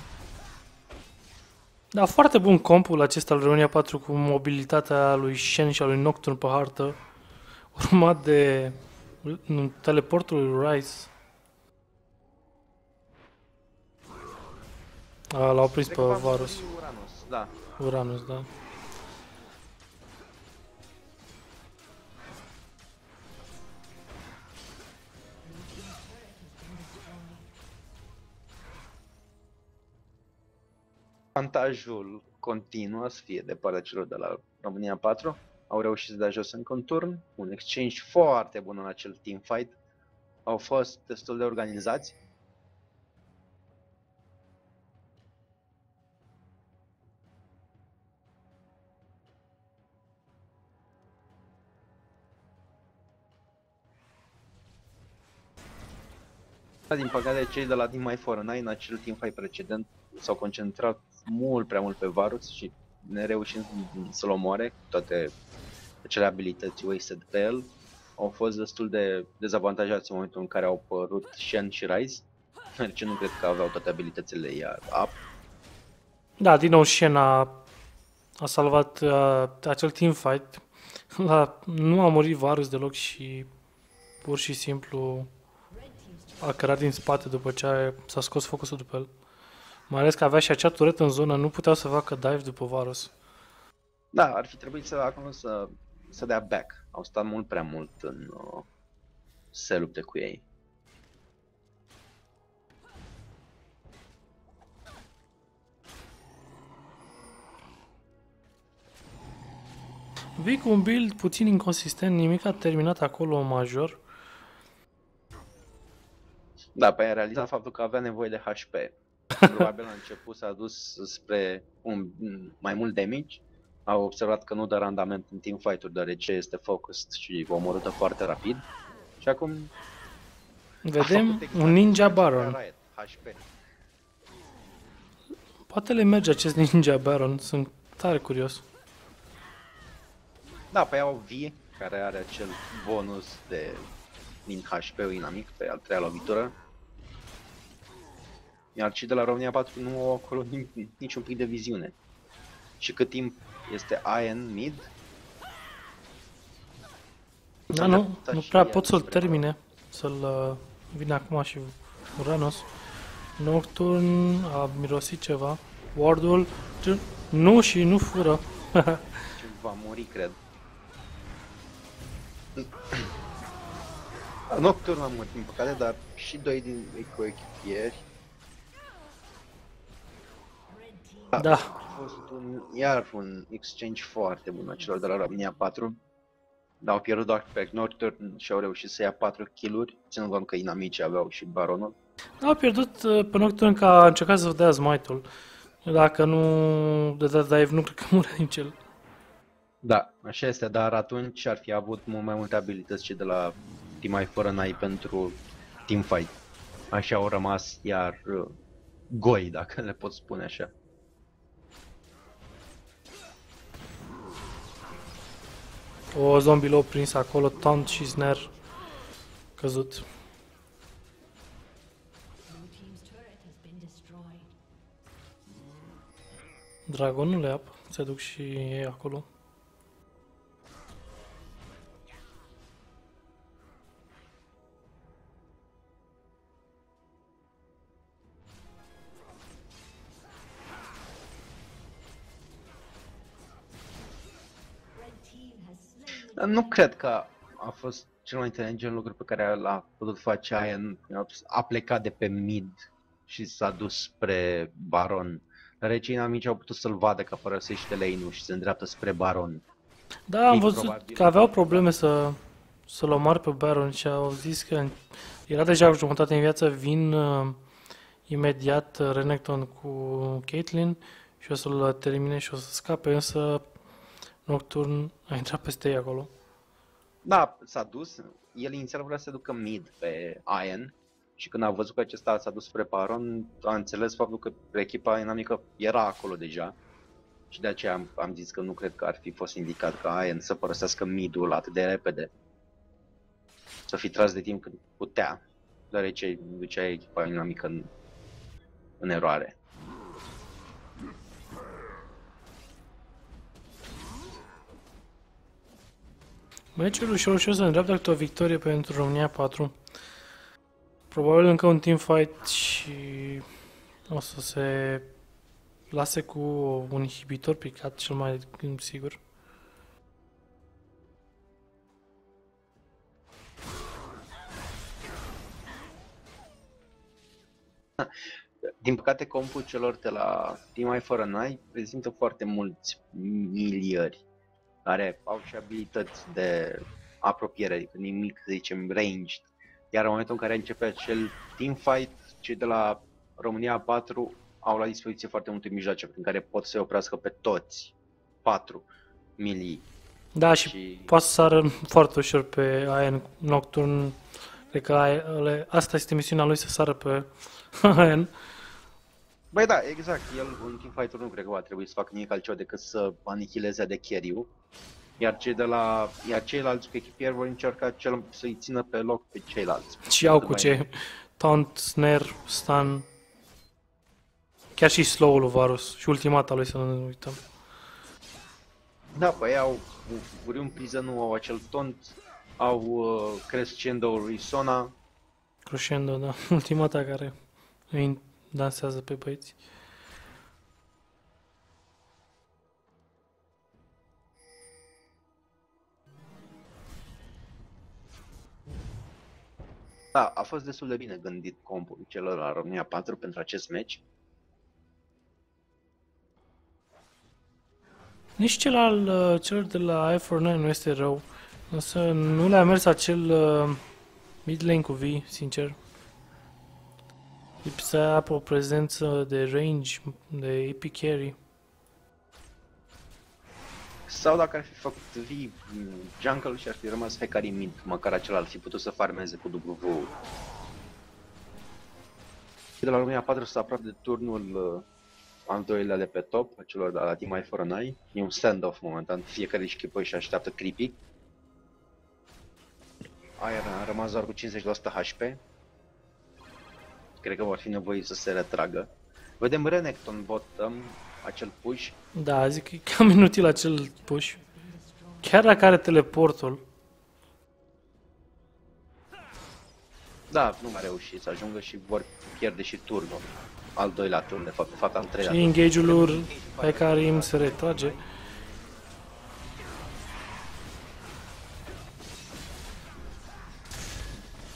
Da, foarte bun compul acesta al România 4 cu mobilitatea lui Shen și a lui Nocturne pe hartă. Urmat de mm, teleportul lui Rise. A, l-au prins Cred pe că va Varus. fi Uranus, da. Uranus, da. Avantajul continuă să fie de partea celor de la România 4. Au reușit să dea jos în conturn, un exchange foarte bun în acel teamfight. Au fost destul de organizați. Din păcate, cei de la Team My For în acel teamfight precedent s-au concentrat mult prea mult pe Varus și nereușind să-l omoare cu toate acele abilități wasted pe el, au fost destul de dezavantajați în momentul în care au apărut Shen și Rise, deoarece nu cred că aveau toate abilitățile iar up. Da, din nou Shen a, a salvat uh, acel teamfight. La, nu a murit Varus deloc și pur și simplu a cărat din spate după ce s-a scos focusul după el. Mai ales că avea și acea turetă în zonă, nu puteau să facă dive după Varus. Da, ar fi trebuit să acolo să, să dea back. Au stat mult prea mult în uh, să se lupte cu ei. Vii cu un build puțin inconsistent, nimic a terminat acolo major. Da, pe a realizat faptul că avea nevoie de HP. Probabil la început s-a dus spre un, mai mult damage. Au observat că nu dă randament în teamfight-uri, deoarece este focused și omorâtă foarte rapid. Și acum a Vedem făcut exact un Ninja ce vrea Baron. Riot, HP. Poate le merge acest Ninja Baron, sunt tare curios. Da, pe au V, care are acel bonus de din HP-ul inamic pe al treia lovitură. Iar cei de la România 4 nu au acolo nim- niciun pic de viziune. Și cât timp este Iron mid, Da, nu, îndreptat nu și prea el pot să-l spre termine. Să-l uh, vină acum și Uranos. Nocturn a mirosit ceva. Wardul ce- nu și nu fură. ce va muri, cred. Nocturne a murit, din păcate, dar și doi din ei coechipieri. Da. A fost un, iar un exchange foarte bun a celor de la România 4. Dar au pierdut doar pe Nocturne și au reușit să ia 4 kill-uri, ținând cont că inamicii aveau și baronul. A pierdut uh, pe Nocturn că a încercat să dea smite-ul. Dacă nu dădea dive, nu cred că murea nici el. Da, așa este, dar atunci ar fi avut mult mai multe abilități și de la Team fără Nai pentru teamfight. Așa au rămas iar uh, goi, dacă le pot spune așa. O zombie l-a prins acolo, taunt și snare căzut. Blue team's turret has been destroyed. Dragonul le apă, se duc și ei acolo. Nu cred că a fost cel mai inteligent lucru pe care l-a putut face Ian. A plecat de pe mid și s-a dus spre Baron. Dar cei inamici au putut să-l vadă că părăsește lane-ul și se îndreaptă spre Baron. Da, am Ei, văzut probabil. că aveau probleme să, să-l omoare pe Baron și au zis că era deja cu jumătate în viață, vin uh, imediat uh, Renekton cu Caitlyn și o să-l termine și o să scape, însă Nocturne a intrat peste ei acolo. Da, s-a dus. El inițial vrea să se ducă mid pe Ian și când a văzut că acesta s-a dus spre Baron, a înțeles faptul că echipa inamică era acolo deja. Și de aceea am, am zis că nu cred că ar fi fost indicat ca Ian să părăsească midul atât de repede. Să fi tras de timp când putea, deoarece ducea echipa inamică în, în eroare. Meciul ușor ușor se îndreaptă către o victorie pentru România 4. Probabil încă un team fight și o să se lase cu un inhibitor picat cel mai sigur. Din păcate, compul celor de la Team Eye for Nai prezintă foarte mulți miliari care au și abilități de apropiere, adică nimic, să zicem, ranged. Iar în momentul în care începe acel team fight, cei de la România 4 au la dispoziție foarte multe mijloace prin care pot să oprească pe toți 4 milii. Da, și Și poate să sară foarte ușor pe Ian Nocturne. Cred că ai- le- asta este misiunea lui să sară pe Ian. Băi da, exact, el în teamfight-uri nu cred că va trebui să facă nimic altceva decât să anihileze de carry iar cei de la, iar ceilalți echipieri vor încerca cel, să-i țină pe loc pe ceilalți. Și au Cât cu mai- ce taunt, snare, stun. Chiar și slow-ul lui Varus și ultimata lui să nu uităm. Da, păi au Urium Prison, nu au acel tont, au uh, Crescendo lui Sona, Crescendo, da. Ultimata care îi dansează pe băieți. Da, a fost destul de bine gândit compul celor la România 4 pentru acest meci. Nici cel al uh, celor de la i4 nu este rău. Însă nu le-a mers acel uh, mid lane cu V, sincer. Lipsea o prezență de range, de AP carry. Sau dacă ar fi făcut V jungle și ar fi rămas Hekari mid, măcar acela ar fi putut să farmeze cu W. De la România 4 s-a aproape de turnul uh, al doilea de pe top, a celor de la Team i for an E un stand-off momentan, fiecare echipă își așteaptă creepy. Aia a rămas doar cu 50% HP. Cred că vor fi nevoie să se retragă. Vedem Renekton bottom, acel push. Da, zic că e cam inutil acel push. Chiar dacă are teleportul. Da, nu a reușit să ajungă și vor pierde și turnul. Al doilea turn, de fapt, de fapt al treilea Și turn. engage-ul lor pe care îmi se retrage.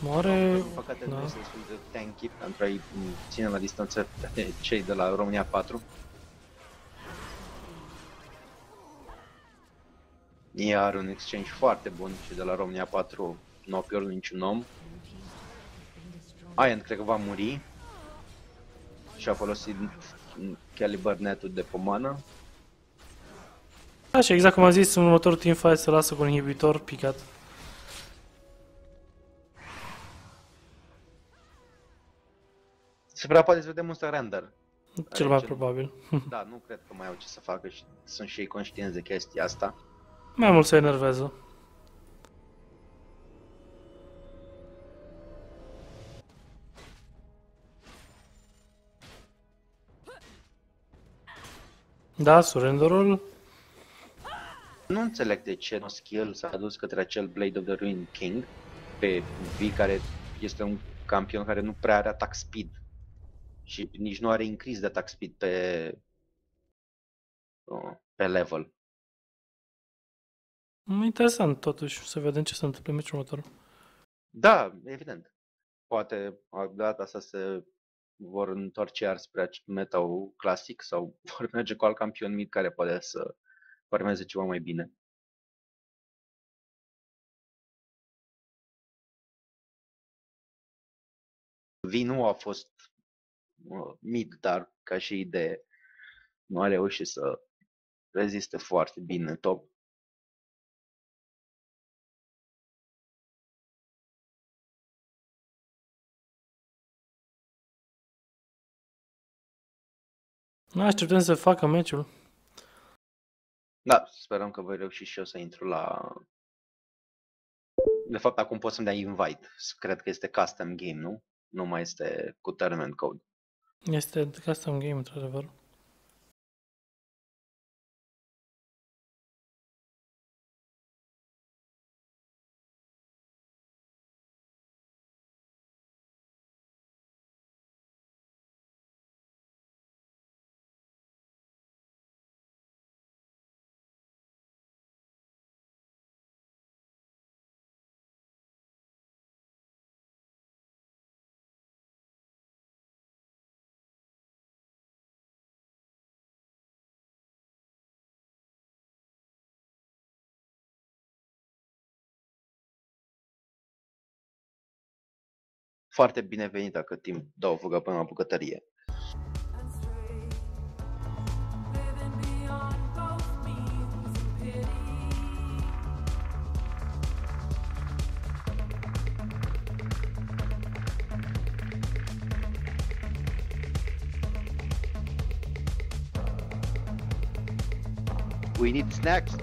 Moare... Din păcate Da. nu este destul de tanky pentru a-i ține la distanță pe cei de la România 4. Iar un exchange foarte bun și de la România 4 nu a pierdut niciun om. Ian cred că va muri. Și a folosit Caliber netul de pomană. Da, și exact cum am zis, în următorul teamfight se lasă cu un inhibitor picat. Se prea poate să vedem un surrender. Cel mai cel- probabil. Da, nu cred că mai au ce să facă și sunt și ei conștienți de chestia asta. Mai mult se enervează. Da, surrenderul. Nu înțeleg de ce no skill s-a dus către acel Blade of the Ruin King pe V care este un campion care nu prea are attack speed și nici nu are increase de attack speed pe uh, pe level. Interesant totuși să vedem ce se întâmplă în meciul următor. Da, evident. Poate a- de data asta se vor întoarce iar spre ac- meta clasic sau vor merge cu alt campion mid care poate să farmeze ceva mai bine. V nu a fost uh, mid, dar ca și idee nu a reușit să reziste foarte bine în top. Nu așteptăm să facă meciul. Da, sperăm că voi reuși și eu să intru la... De fapt, acum pot să-mi dea invite. Cred că este custom game, nu? Nu mai este cu term and code. Este custom game, într-adevăr. Foarte binevenit dacă timp dau fugă până la bucătărie. We need snacks.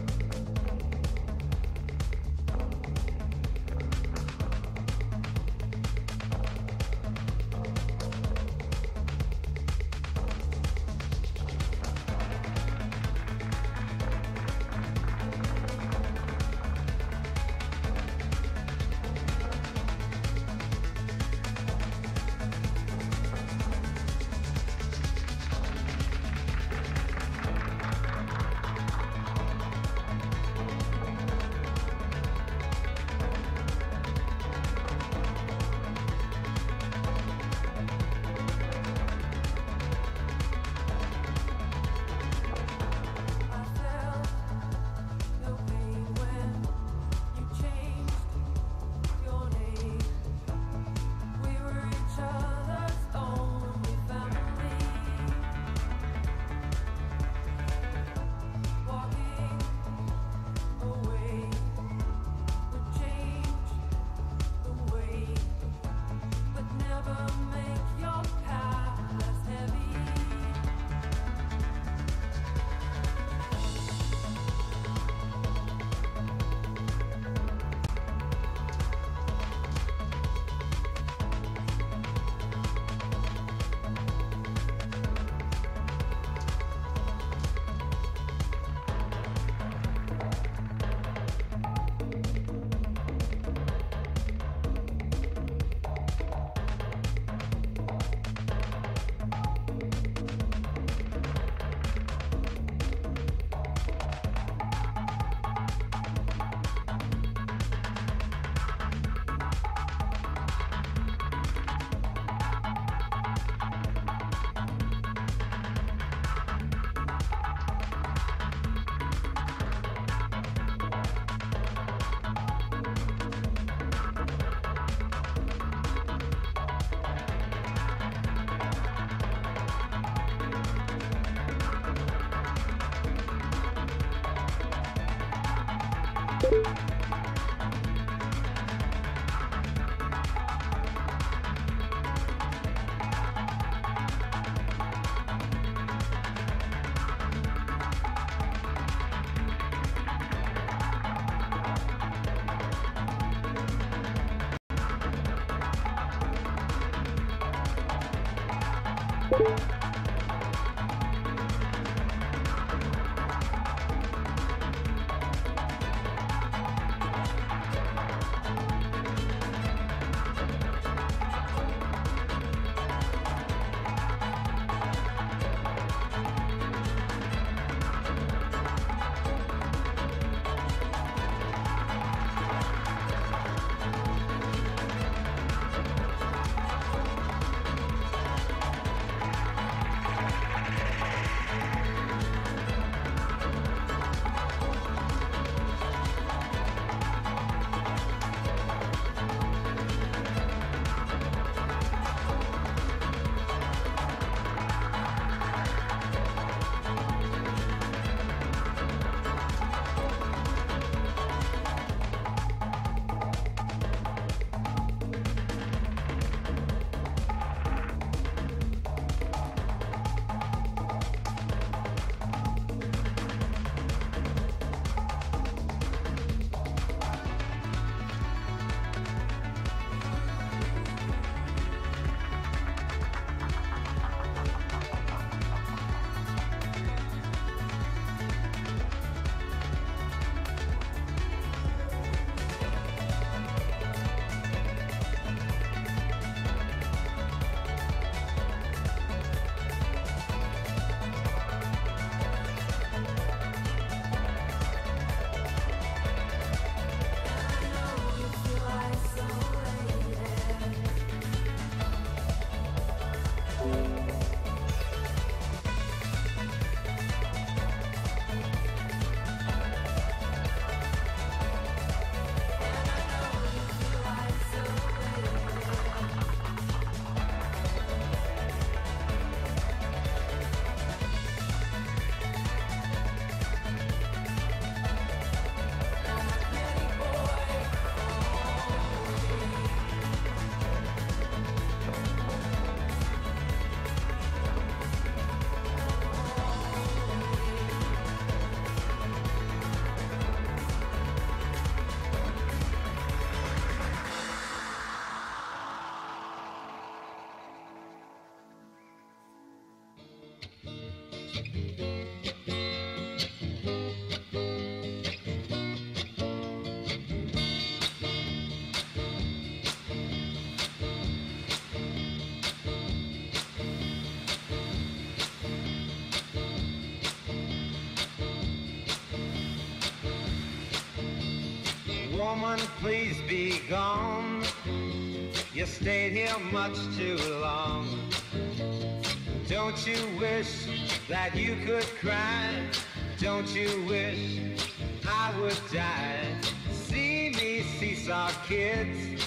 you be gone. You stayed here much too long. Don't you wish that you could cry? Don't you wish I would die? See me seesaw kids,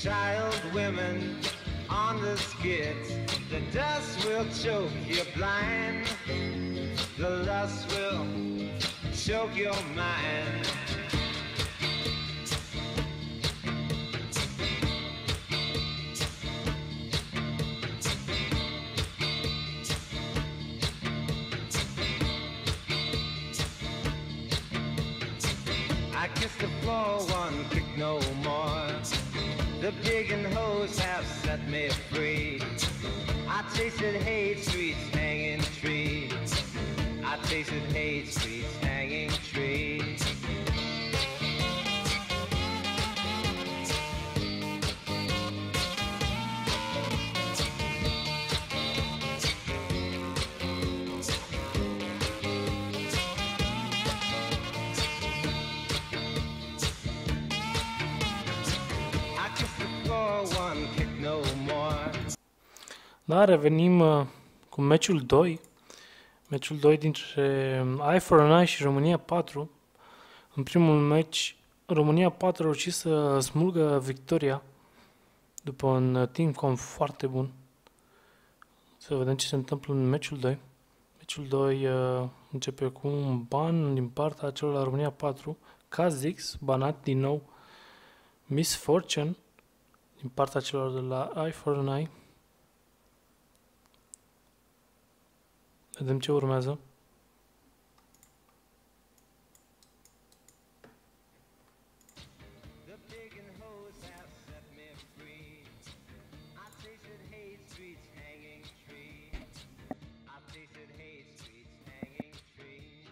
child women on the skids. The dust will choke you blind. The lust will choke your mind. Da, revenim uh, cu meciul 2. Meciul 2 dintre um, Eye for an Eye și România 4. În primul meci, România 4 a reușit să smulgă victoria după un uh, team comp foarte bun. Să vedem ce se întâmplă în meciul 2. Meciul 2 uh, începe cu un ban din partea celor la România 4, Kha'Zix, banat din nou Miss Fortune din partea celor de la Eye for an Eye. Vedem ce urmează. The pig and hose have set me free. I tasted hate streets hanging tree. I tasted hate streets hanging tree.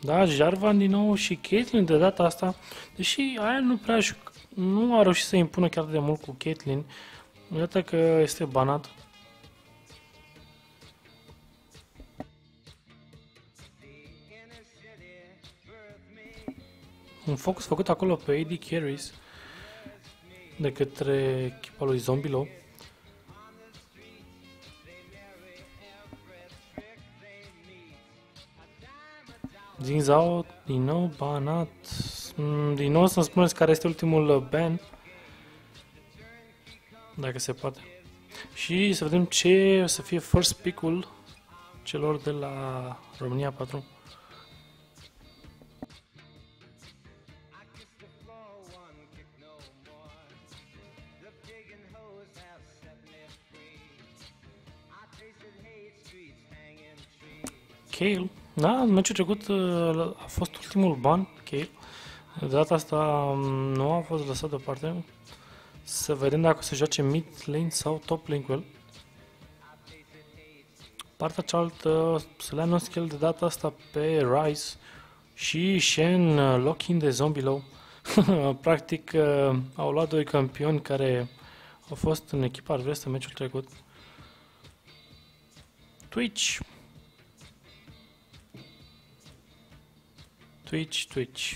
Da, Jarvan din nou și Caitlyn de data asta, deși aia nu prea juc- nu a reușit să impună chiar de mult cu Caitlyn. Iată că este banat. Inner city birthed me. Un focus făcut acolo pe AD Carries de către echipa lui Zombilo. Din Zao, din nou banat. Mm, Din nou să-mi spuneți care este ultimul uh, ban. Dacă se poate. Și să vedem ce o să fie first pick-ul celor de la România 4. I kissed the floor, one kick no more. The pig and hose have set me free. I tasted hate streets hanging tree. Kale. Da, în meciul trecut uh, a fost ultimul ban, Kale. De data asta um, nu a fost lăsat deoparte. Să vedem dacă o să joace mid lane sau top lane cu el. Partea cealaltă să le anunț el de data asta pe Rise și Shen uh, lock-in de zombie low. Practic uh, au luat doi campioni care au fost în echipa adversă în meciul trecut. Twitch. Twitch, Twitch.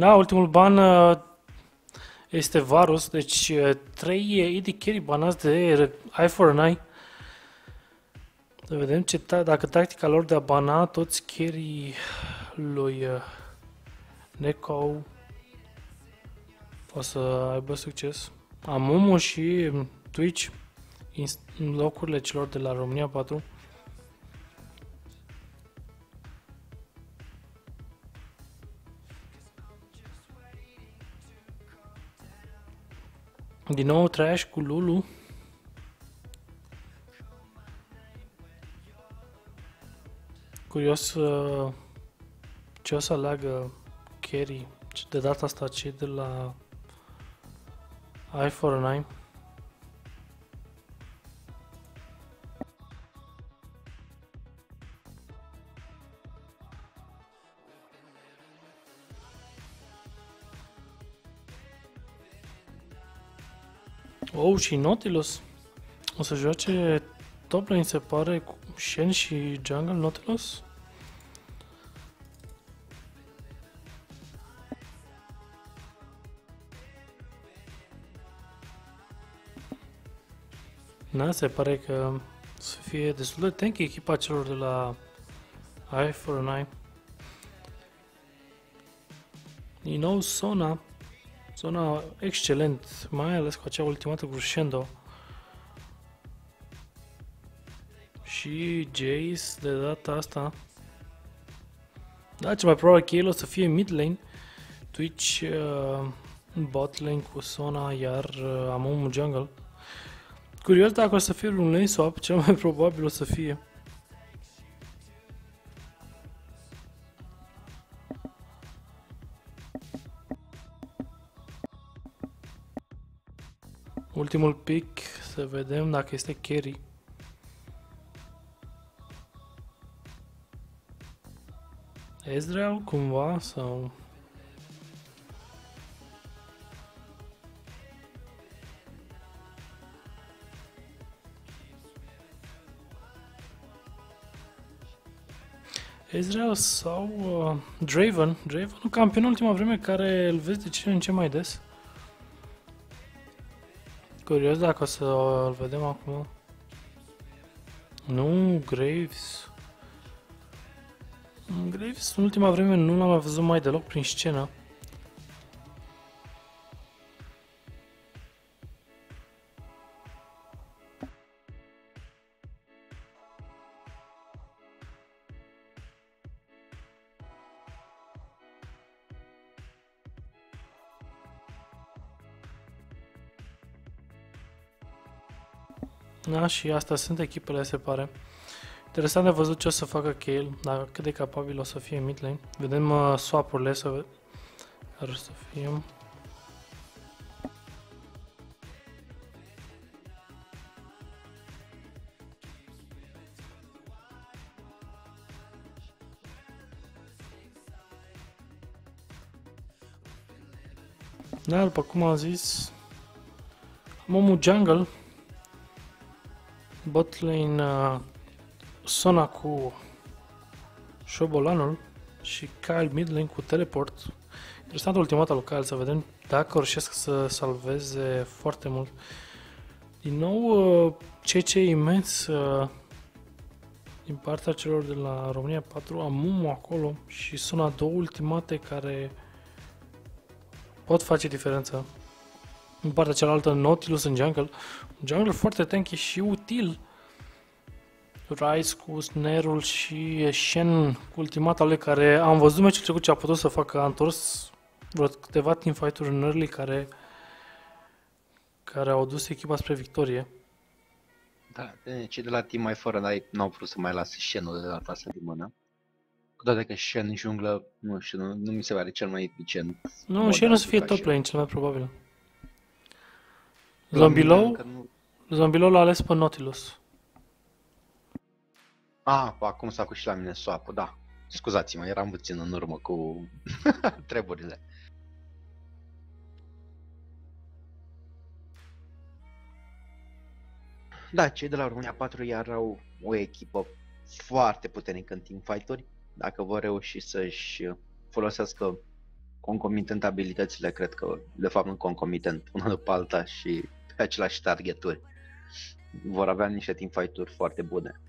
Da, ultimul ban uh, este Varus, deci uh, trei AD carry banați de Eye for an Eye. Să vedem ce ta- dacă tactica lor de a bana toți carry lui uh, Neko o să aibă succes. Amumu și Twitch ins- în locurile celor de la România 4. Din nou trash cu Lulu. Curios uh, ce o să aleagă Carry de data asta cei de la i4 9 Oh, și Nautilus. O să joace top lane, se pare, cu Shen și Jungle Nautilus? Da, se pare că să fie destul de tanky echipa celor de la i 9 Din nou Sona. Sona excelent, mai ales cu acea ultimată cu Shendo. Și Jace de data asta. Da, ce mai probabil că el o să fie mid lane. Twitch uh, bot lane cu Sona, iar uh, Amumu jungle. Curios dacă o să fie un lane swap, cel mai probabil o să fie. Ultimul pick, să vedem dacă este carry. Ezreal cumva sau... Ezreal sau uh, Draven. Draven, un campion în ultima vreme care îl vezi de ce în ce mai des. Curios dacă o să îl vedem acum. Nu, Graves. Graves în ultima vreme nu l-am mai văzut mai deloc prin scenă. Da, și asta sunt echipele, se pare. Interesant de văzut ce o să facă Kale, dacă cât de capabil o să fie mid lane. Vedem uh, swap-urile să ve- care o să fie. Da, după cum am zis, am omul jungle, bot lane uh, Sona cu Șobolanul și Kyle midlane cu teleport. Interesant ultimata lui Kyle, să vedem dacă reușesc să salveze foarte mult. Din nou, uh, CC imens uh, din partea celor de la România 4, am Mumu acolo și sunt două ultimate care pot face diferența. În partea cealaltă, Nautilus în jungle. Un jungle foarte tanky și util. Rice cu snare și Shen cu ultimata lui care am văzut meciul trecut ce a putut să facă. A întors vreo câteva teamfight-uri în early care, care au dus echipa spre victorie. Da, de- cei de la Team mai fără n n-au vrut să mai lase Shen-ul de la tasă din mână. Cu toate că Shen în junglă, nu știu, nu, nu mi se pare cel mai eficient. Nu, mod și de el a o să fie juca top și- lane, cel mai probabil. La mine Zombilou, încă nu- Zombilou l-a ales pe Nautilus. A, acum s-a făcut și la mine swap da. Scuzați-mă, eram puțin în urmă cu treburile. Da, cei de la România 4 iar au o echipă foarte puternică în teamfight-uri. Dacă vor reuși să-și folosească concomitent abilitățile, cred că de fapt nu concomitent, una după alta și pe același targeturi. Vor avea niște teamfight-uri foarte bune.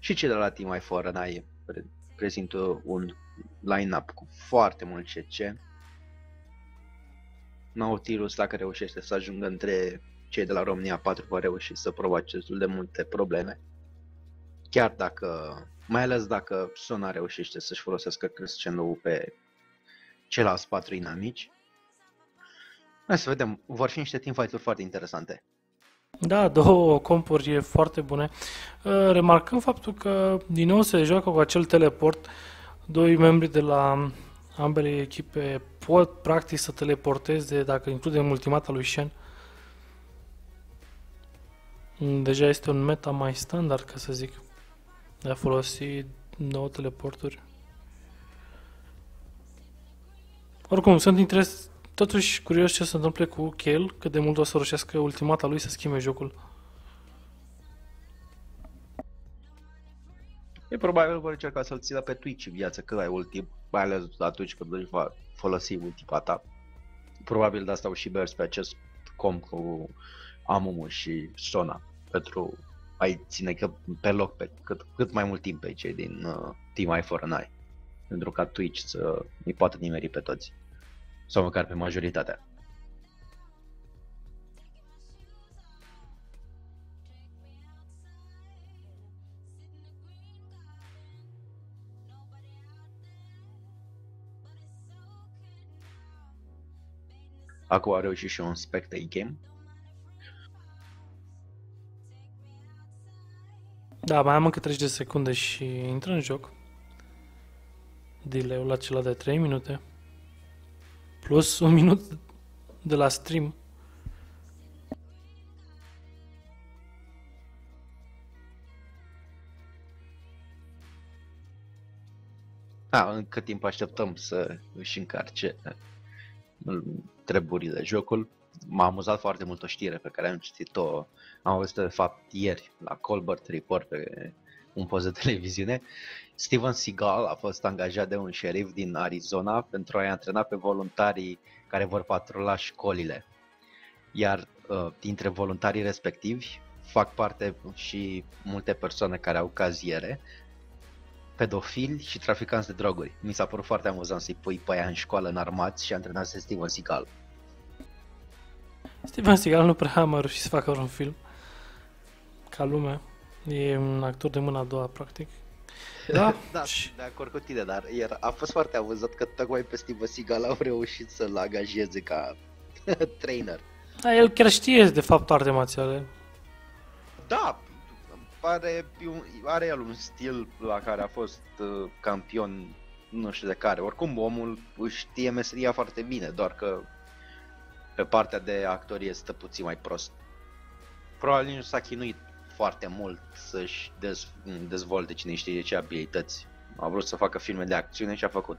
Și cei de la Team mai fără n-ai pre- prezintă un line-up cu foarte mult CC. Nautilus, dacă reușește să ajungă între cei de la România 4, va reuși să provoace destul de multe probleme. Chiar dacă, mai ales dacă Sona reușește să-și folosească crescendo pe ceilalți patru inamici. Hai să vedem, vor fi niște teamfight-uri foarte interesante. Da, două compuri foarte bune. Uh, Remarcăm faptul că din nou se joacă cu acel teleport. Doi membri de la ambele echipe pot practic să teleporteze dacă includem ultimata lui Shen. Mm, Deja este un meta mai standard, ca să zic, de a folosi două teleporturi. Oricum, sunt interes, totuși curios ce se întâmplă cu Kale, cât de mult o să reușească ultimata lui să schimbe jocul. E probabil vor încerca să-l țină pe Twitch în viață cât mai mult timp, mai ales atunci când își va folosi ultima ta. Probabil de asta au și mers pe acest comp cu Amumu și Sona pentru a-i ține că pe loc pe cât, cât mai mult timp pe cei din uh, Team i4 pentru ca Twitch să îi poată nimeri pe toți sau măcar pe majoritatea. Acum a reușit și un spectate game. Da, mai am încă 30 de secunde și intră în joc. Delay-ul acela de 3 minute. Plus un minut de la stream. Da, în cât timp așteptăm să își încarce uh, treburile jocul. m-a amuzat foarte mult o știre pe care am citit-o, am auzit de fapt ieri la Colbert Report pe un post de televiziune. Steven Seagal a fost angajat de un șerif din Arizona pentru a-i antrena pe voluntarii care vor patrula școlile. Iar uh, dintre voluntarii respectivi fac parte și multe persoane care au caziere, pedofili și traficanți de droguri. Mi s-a părut foarte amuzant să-i pui pe aia în școală în armați și antrenați Steven Seagal. Steven Seagal nu prea a mai reușit să facă un film ca lumea. E un actor de mâna a doua, practic. Da, da, și- de acord cu tine, dar era, a fost foarte amuzat că tocmai pe Steven Seagal au reușit să-l angajeze ca trainer. Da, el chiar știe de fapt arte marțiale. Da, pare, are el un stil la care a fost uh, campion nu știu de care. Oricum omul își știe meseria foarte bine, doar că pe partea de actorie stă puțin mai prost. Probabil nici nu s-a chinuit foarte mult să-și dez, dezvolte cine știe de ce abilități. A vrut să facă filme de acțiune și a făcut.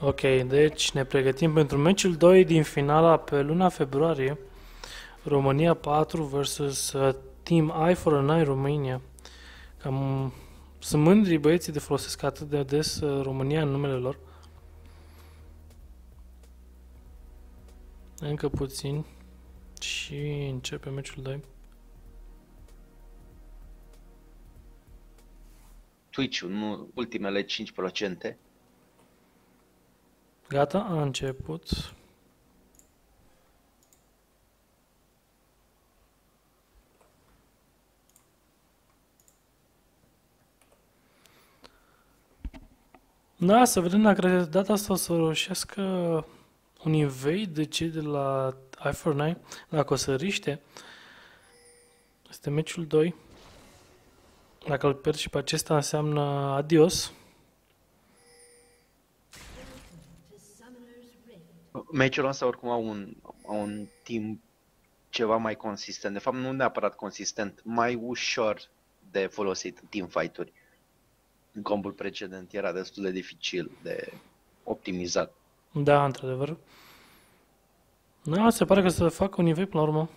Ok, deci ne pregătim pentru meciul 2 din finala pe luna februarie. România 4 versus uh, Team I for a Night Romania. Cam sunt mândri băieții de folosesc atât de des uh, România în numele lor. Încă puțin și începe meciul 2. Twitch-ul, nu, ultimele 5%. Gata, a început. Da, să vedem dacă de data asta o să reușească un invade de cei de la i 4 9 dacă o să riște. Este meciul 2. Dacă îl pierd și pe acesta înseamnă adios. Meciul ăsta oricum au un, au un timp ceva mai consistent. De fapt, nu neapărat consistent, mai ușor de folosit în teamfight-uri. În combul precedent era destul de dificil de optimizat. Da, într-adevăr. Da, se pare că să facă un nivel până la urmă.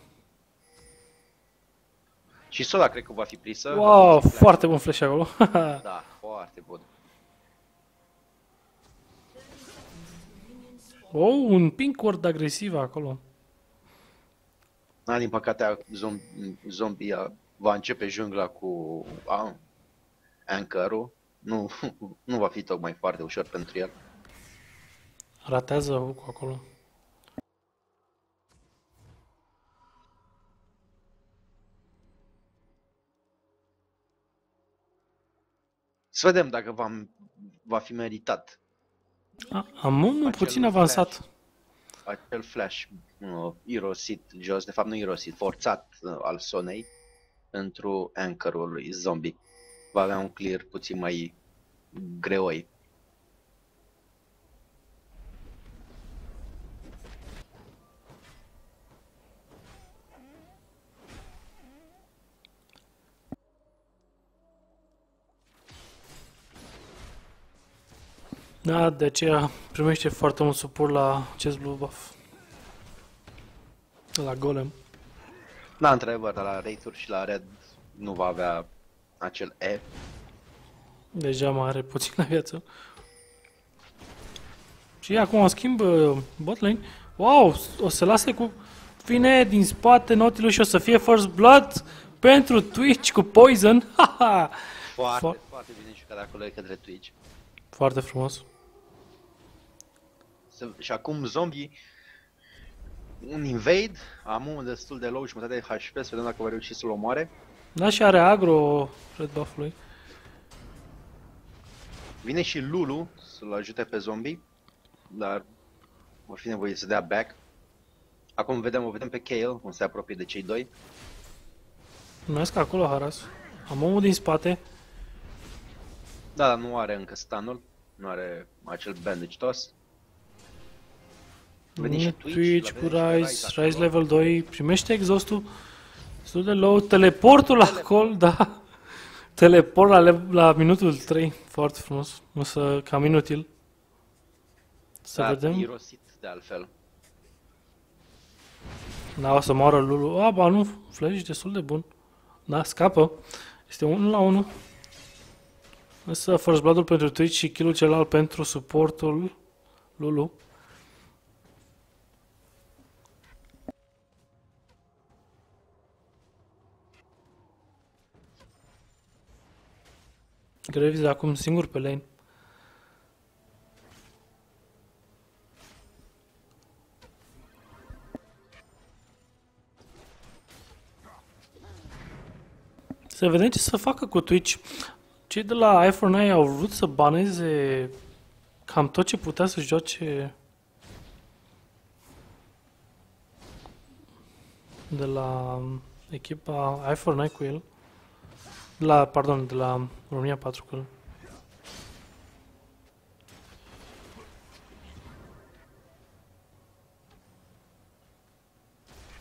Și Sola cred că va fi prisă. Wow, Flash. foarte bun flash acolo. Da, foarte bun. oh, un pink ward agresiv acolo. Da, din păcate, zombi, zombia va începe jungla cu a, anchor-ul. Nu, nu va fi tocmai foarte ușor pentru el. Ratează hook acolo. Să vedem dacă va, va fi meritat A, am unul Acel puțin avansat. flash. acel flash uh, irosit jos, de fapt nu irosit, forțat uh, al Sonei pentru anchor-ul lui zombie. Va avea un clear puțin mai greoi. Da, de aceea primește foarte mult suport la acest blue buff. La golem. Da, într-adevăr, dar la Wraith-uri și la Red nu va avea acel E. Deja mai are puțină viață. Și acum o schimb uh, botlane. Wow, o să lase cu... Vine din spate Nautilus și o să fie first blood pentru Twitch cu Poison. Haha! Foarte, Fo- foarte bine jucat de acolo de către Twitch. Foarte frumos. Să- Și acum zombie un invade, am unul destul de low, jumătate de HP, să vedem dacă va reuși să-l omoare. Da, și are agro red buff-ului. Vine și Lulu să-l ajute pe zombie, dar vor fi nevoie să dea back. Acum vedem, o vedem pe Kale, cum se apropie de cei doi. Numesc acolo Haras. Am omul din spate. Da, dar nu are încă stunul, nu are acel bandage toss. Veni și Twitch, Twitch, Twitch la cu vedem și Rise, Rise Rise acolo. level 2, primește exhaustul destul de low, teleportul la col, da. Teleport la, le- la minutul 3, foarte frumos, o să cam inutil. Să da, vedem. irosit de altfel. Da, o să moară Lulu. A, ba nu, Flash e destul de bun. Da, scapă. Este 1 la 1. Însă First Blood-ul pentru Twitch și kill celălalt pentru suportul Lulu. Graves e acum singur pe lane. Să vedem ce să facă cu Twitch. Cei de la iPhone au vrut să baneze cam tot ce putea să joace de la echipa iPhone cu el. De la, pardon, de la România 4 cu el.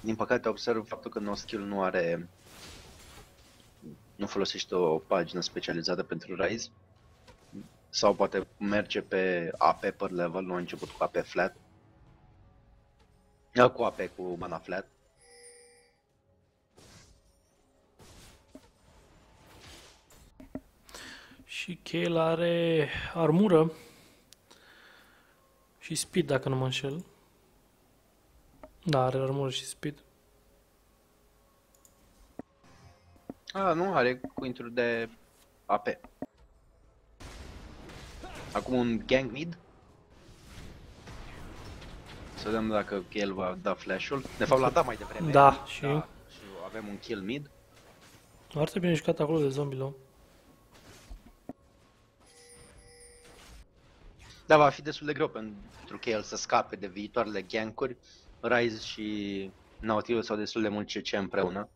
Din păcate observ faptul că NoSkill nu are nu folosește o pagină specializată pentru Rise sau poate merge pe AP per level, nu a început cu AP flat. Cu AP cu mana flat. Și Kale are armură și speed, dacă nu mă înșel. Da, are armură și speed. A, nu, are cu intru de AP. Acum un gang mid. Să vedem dacă el va da flash-ul. De fapt l-a dat mai devreme. Da, și- Da, și avem un kill mid. Foarte bine jucat acolo de zombie low. Dar va fi destul de greu pentru că el să scape de viitoarele gankuri. Rise și Nautilus au destul de mult CC împreună.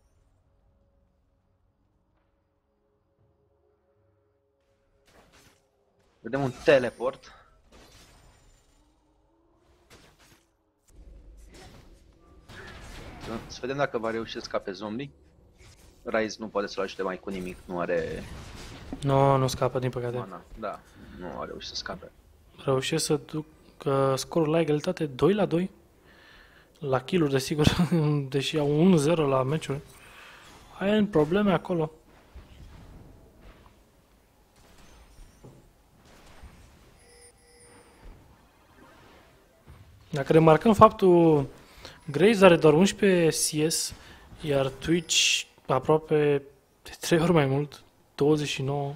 Vedem un teleport. Să vedem dacă va reuși să scape zombie. Rise nu poate să-l ajute mai cu nimic, nu are Nu, nu scapă, din păcate. mana. Da, nu a reușit să scape. Reușesc să duc uh, scorul la egalitate 2 la 2. La kill desigur, deși au 1-0 la meciuri. Ai probleme acolo. Dacă remarcăm faptul Graves are doar 11 CS, iar Twitch aproape de 3 ori mai mult, 29.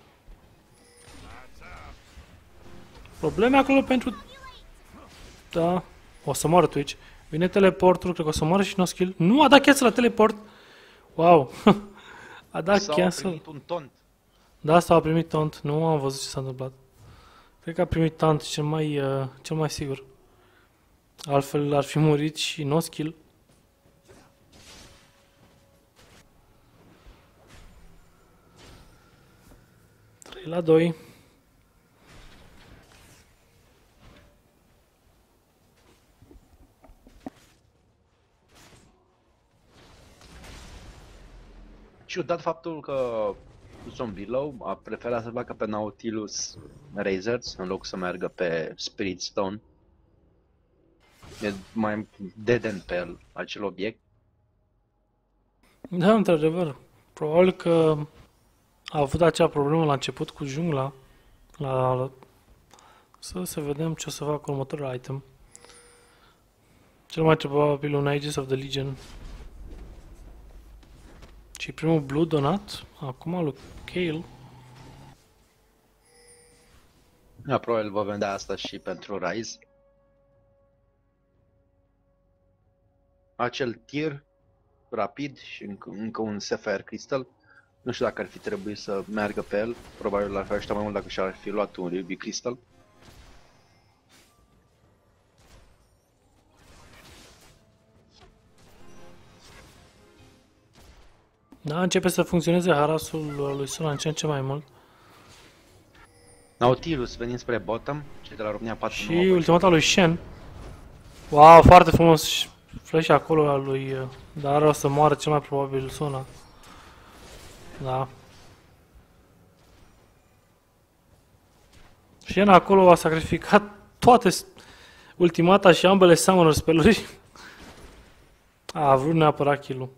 Probleme acolo pentru... Da, o să moară Twitch. Vine teleportul, cred că o să moară și no skill. Nu, a dat cancel la teleport. Wow. a dat Sau a cancel. primit un tont. Da, sau a primit taunt. Nu am văzut ce s-a întâmplat. Cred că a primit taunt cel mai, uh, cel mai sigur. Altfel ar fi murit și no skill. Trei la 2. Ciudat faptul că Zombie Low a preferat să facă pe Nautilus Razors în loc să meargă pe Spirit Stone. E mai dead pe el acel obiect. Da, într-adevăr. Probabil că a avut acea problemă la început cu jungla. La... Să, să vedem ce o să facă următorul item. Cel mai probabil un Aegis of the Legion. Și primul blue donat, acum lui Kale. Da, probabil va vendea asta și pentru Rise. Acel tir rapid și încă, încă un Sapphire Crystal. Nu știu dacă ar fi trebuit să meargă pe el. Probabil ar fi ajutat mai mult dacă și-ar fi luat un Ruby Crystal. Da, începe să funcționeze harasul lui Sona în ce în ce mai mult. Nautilus venind spre bottom, cei de la România 4 Și ultimata lui Shen. Wow, foarte frumos și flash acolo al lui, uh, dar o să moară cel mai probabil Sona. Da. Shen acolo a sacrificat toate s- ultimata și ambele summoner spell-uri. A, a vrut neapărat kill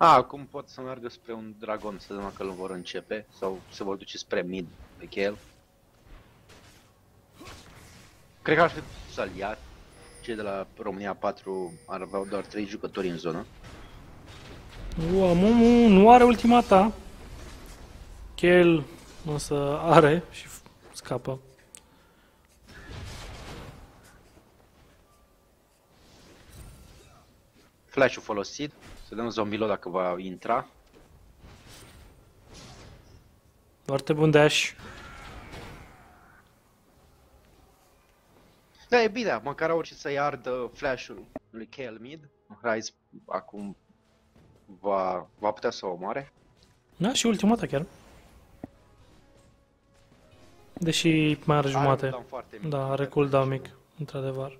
A, acum pot să meargă spre un dragon, să vedem dacă îl vor începe sau se vor duce spre mid pe Kael. Cred că ar fi saliat. Cei de la România 4 ar avea doar 3 jucători în zonă. Ua, Mumu nu are ultimata. Kel însă are și f- scapă. Flash-ul folosit. Să vedem zombilo dacă va intra. Foarte bun dash. Da, e bine, măcar au reușit să-i ardă flash-ul lui Kael mid. Rise acum va, va putea să o omoare. Da, și ultimata chiar. Deși mai are Are jumate. un down foarte mic. Da, are cooldown mic, într-adevăr.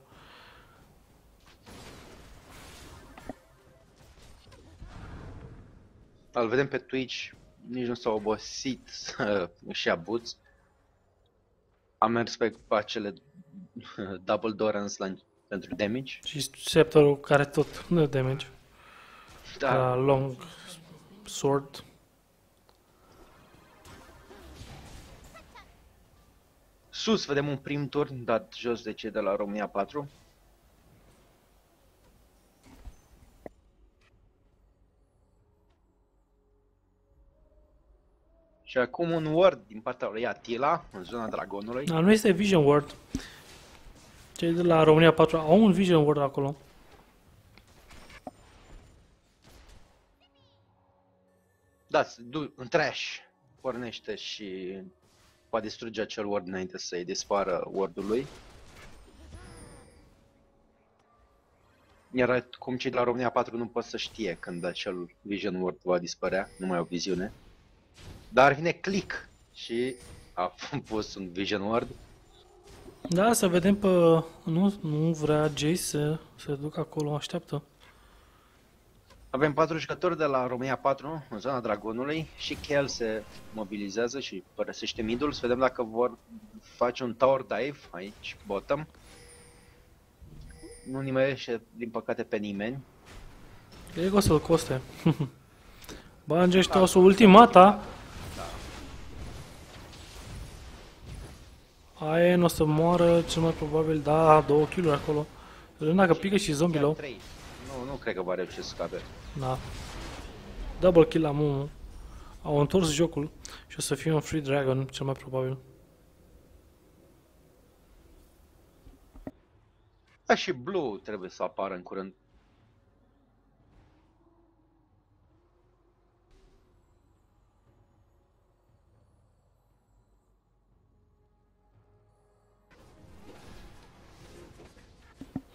Îl vedem pe Twitch, nici nu s-a obosit să își ia boots. A mers pe acele double Dorans la, pentru damage. Și scepterul care tot nu damage. Da, La long sword. sus vedem un prim turn dat jos de cei de la România 4. Și acum un word din partea lui Atila, în zona dragonului. Da, nu este Vision Ward. Cei de la România 4 au un Vision Ward acolo. Da, se du- în trash pornește și va distruge acel word înainte să-i dispară wordul lui. Iar cum cei de la România 4 nu pot să știe când acel vision word va dispărea, nu mai au viziune. Dar vine click și a pus un vision word. Da, să vedem pe... Nu, nu vrea Jace să se ducă acolo, așteaptă. Avem patru jucători de la România 4 în zona Dragonului și Kel se mobilizează și părăsește midul. Să vedem dacă vor face un tower dive aici, bottom. Nu nimerește, din păcate, pe nimeni. Cred că o să-l coste. Bangește o să ultimata. Aia nu o să moară, cel mai probabil, da, două kill acolo. Vedem dacă pică și zombie Chiar low. trei. Nu, nu cred că va reuși să scape. Da. Double kill la Mumu. Au întors jocul și o să fie un Free Dragon, cel mai probabil. Da, și Blue trebuie să apară în curând.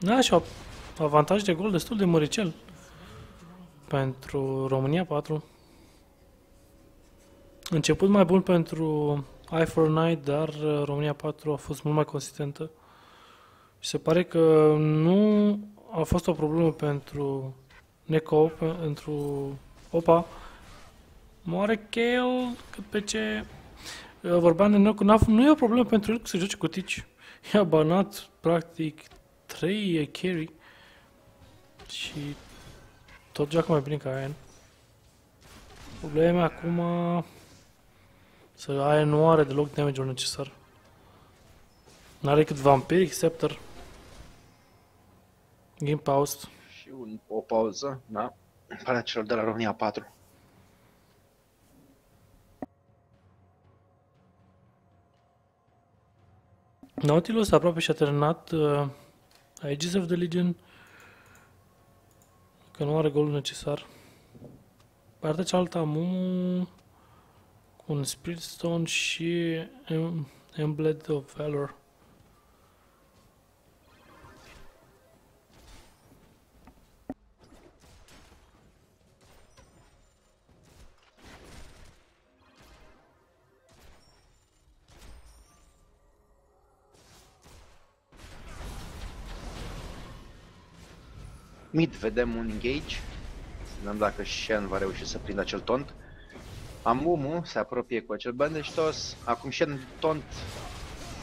Da, și au avantaj de gol destul de măricel pentru România 4. Început mai bun pentru Eye for Night, dar uh, România 4 a fost mult mai consistentă. Și se pare că nu a fost o problemă pentru Neco, pentru Opa. Moare Kale, cât pe ce... Uh, Vorbeam de Neco, n-a f- nu e o problemă pentru el că se joace cu Tici. I-a banat, practic, 3 carry și tot joacă mai bine ca Ian. Problema acum să Ian nu are deloc damage-ul necesar. N-are decât Vampiric Scepter. Game paused. Și un, o pauză, da? În partea celor de la România 4. Nautilus aproape și-a terminat uh, Aegis of the Legion. Că nu are golul necesar. Partea cealaltă am un, un Spirit Stone și em, Embled of Valor. Mid vedem un engage. Să vedem dacă Shen va reuși să prindă acel tont. Amumu se apropie cu acel bandage toss. Acum Shen tont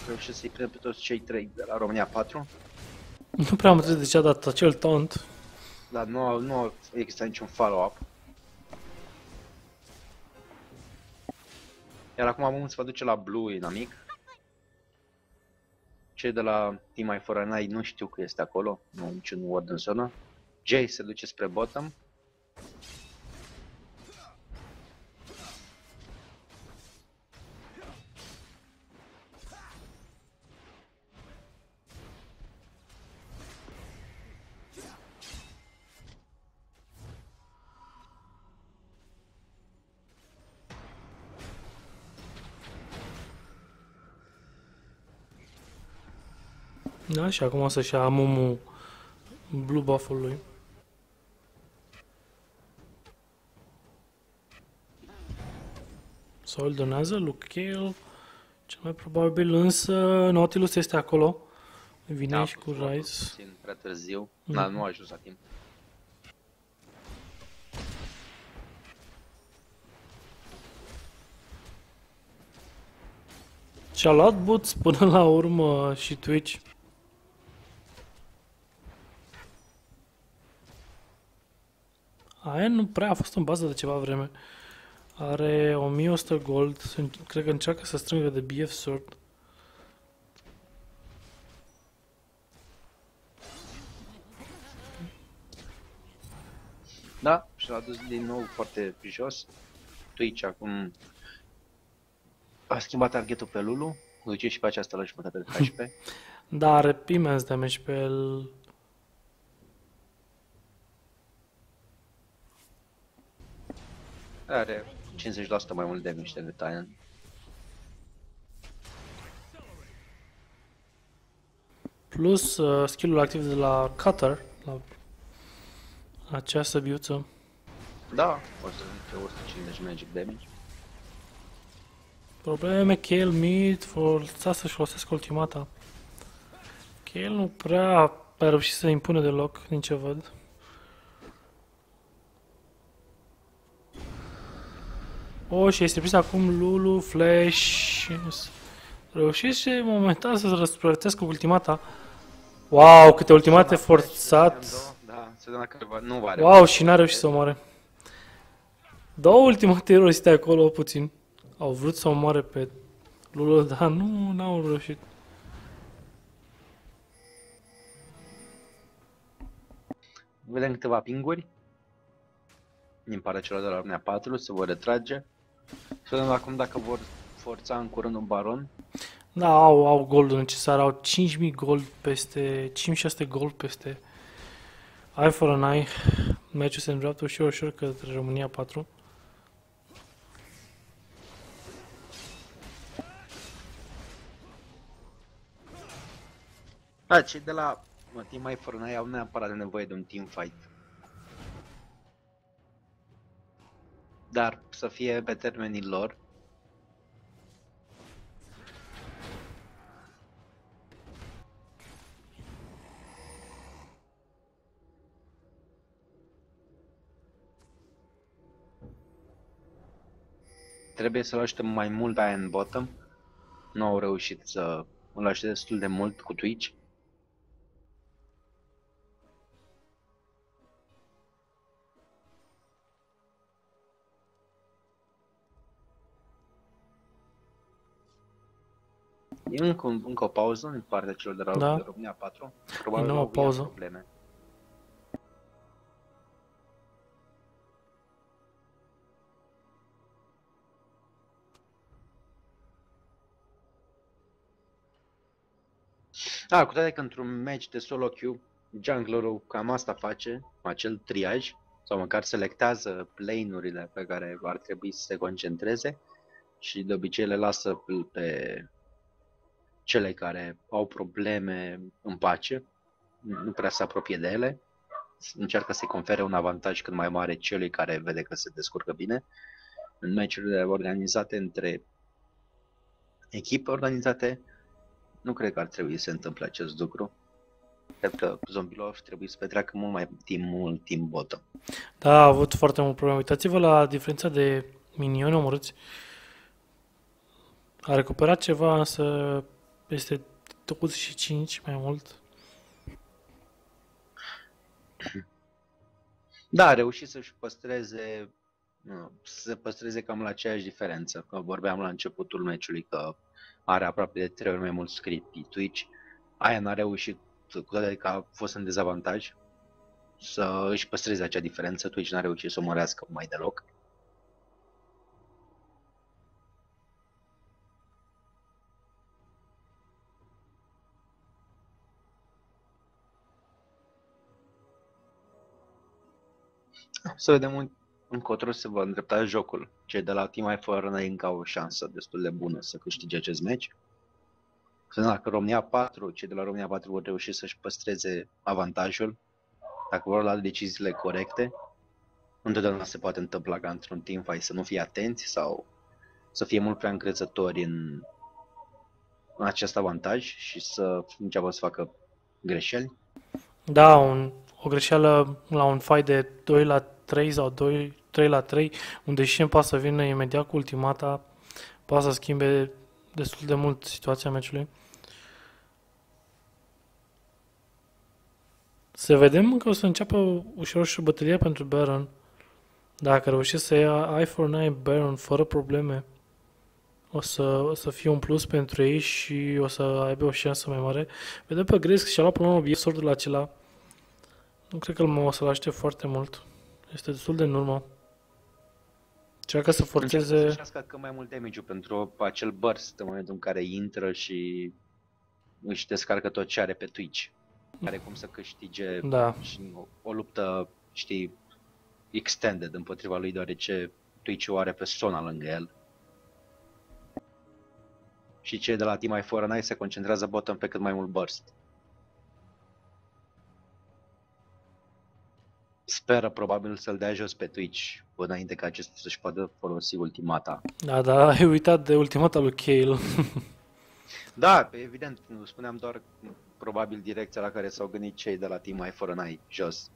reușește să-i prindă pe toți cei trei de la România 4. Nu prea am înțeles de ce a dat acel taunt. dar nu, nu există niciun follow-up. Iar acum omul se va duce la Blue inamic. Cei de la Team I for Night nu știu că este acolo, nu au niciun word în zonă. Jay se duce spre bottom. Da, și acum o să-și ia Mumu blue buff-ul lui. Soul donează, Luke Cale, cel mai probabil, însă Nautilus este acolo. Vine Da, și cu fost Rise. Puțin prea târziu, Mhm. dar nu a ajuns la timp. Și-a luat boots până la urmă și Twitch. Aia nu prea a fost în bază de ceva vreme. Are 1100 gold, se- cred că încearcă să strângă de BF Sword. Da, și l-a dus din nou foarte jos. Twitch acum a schimbat targetul pe Lulu, duce și pe aceasta la jumătate de HP. Da, are imens damage pe el. Are 50% mai mult damage decât Titan. Plus uh, skill-ul activ de la Cutter, la această biuță. Da, o să fie 150 magic damage. Probleme, Kale mid, forța să-și folosească ultimata. Kale nu prea a reușit să impune deloc, din ce văd. O, și este prins acum Lulu, Flash. Reușește momentan să-ți răsplătească ultimata. Wow, câte ultimate forțat. Da, să vedem dacă va, nu va Wow, și n-a reușit să omoare. Două ultimate erori acolo puțin. Au vrut să omoare pe Lulu, dar nu, n-au reușit. Vedem câteva pinguri din partea celor de la Armea 4, se vor retrage. Să vedem acum dacă vor forța în curând un baron. Da, au, au goldul necesar, au 5000 gold peste, 5600 gold peste Eye for an Eye. Meciul se îndreaptă ușor, ușor către România 4. Da, cei de la mă, Team My For Night au neapărat de nevoie de un team fight. Dar să fie pe termenii lor. Trebuie să-l așteptăm mai mult pe în bottom. Nu au reușit să îl aștept destul de mult cu Twitch. E încă, un, încă o pauză din partea celor de la Da. de România 4. Probabil nouă au iar pauză. probleme. Da, cu toate că într-un match de solo queue, junglerul cam asta face, acel triaj, sau măcar selectează lane-urile pe care ar trebui să se concentreze și de obicei le lasă pe- pe cele care au probleme în pace, nu prea se apropie de ele, încearcă să-i confere un avantaj cât mai mare celui care vede că se descurcă bine. În meciurile organizate între echipe organizate, nu cred că ar trebui să se întâmple acest lucru. Cred că zombilor ar trebui să petreacă mult mai timp, mult timp bottom. Da, a avut foarte mult probleme. Uitați-vă la diferența de minioni omorâți. A recuperat ceva, însă este 25 mai mult. Da, a reușit să-și păstreze, nu, să păstreze cam la aceeași diferență. Că vorbeam la începutul meciului că are aproape de trei ori mai mult script pe Twitch. Aia n-a reușit, cu toate că a fost în dezavantaj, să își păstreze acea diferență. Twitch n-a reușit să o mărească mai deloc. Să vedem un, încotro se va îndrepta jocul. Cei de la Team iForna încă au o șansă destul de bună să câștige acest meci. Să vedem dacă România 4, cei de la România 4 vor reuși să-și păstreze avantajul, dacă vor lua deciziile corecte. Întotdeauna se poate întâmpla ca într-un team fight să nu fie atenți sau să fie mult prea încrezători în, în acest avantaj și să înceapă să facă greșeli. Da, un, o greșeală la un fight de 2 la 3 sau 2, 3 la 3, unde Shen poate să vină imediat cu ultimata, poate să schimbe destul de mult situația meciului. Să vedem că o să înceapă ușor și bătălia pentru Baron. Dacă reușesc să ia i4-9 Baron fără probleme, o să, o să fie un plus pentru ei și o să aibă o șansă mai mare. Vedem pe Grace că și-a luat până la urmă obiectul la acela. Nu cred că o să-l aștept foarte mult. Este destul de în urmă. Încearcă să Încearcă forțeze... să-și ască cât mai mult damage pentru acel burst în momentul în care intră și își descarcă tot ce are pe Twitch. Are cum să câștige Da. și o, o luptă, știi, extended împotriva lui, deoarece Twitch o are pe Sona lângă el. Și cei de la Team i Fortnite se concentrează bottom pe cât mai mult burst. Speră probabil să-l dea jos pe Twitch până înainte ca acesta să-și poată folosi ultimata. Da, da, ai uitat de ultimata lui Kale. Da, evident, nu spuneam doar probabil direcția la care s-au gândit cei de la Team i Fortnite jos.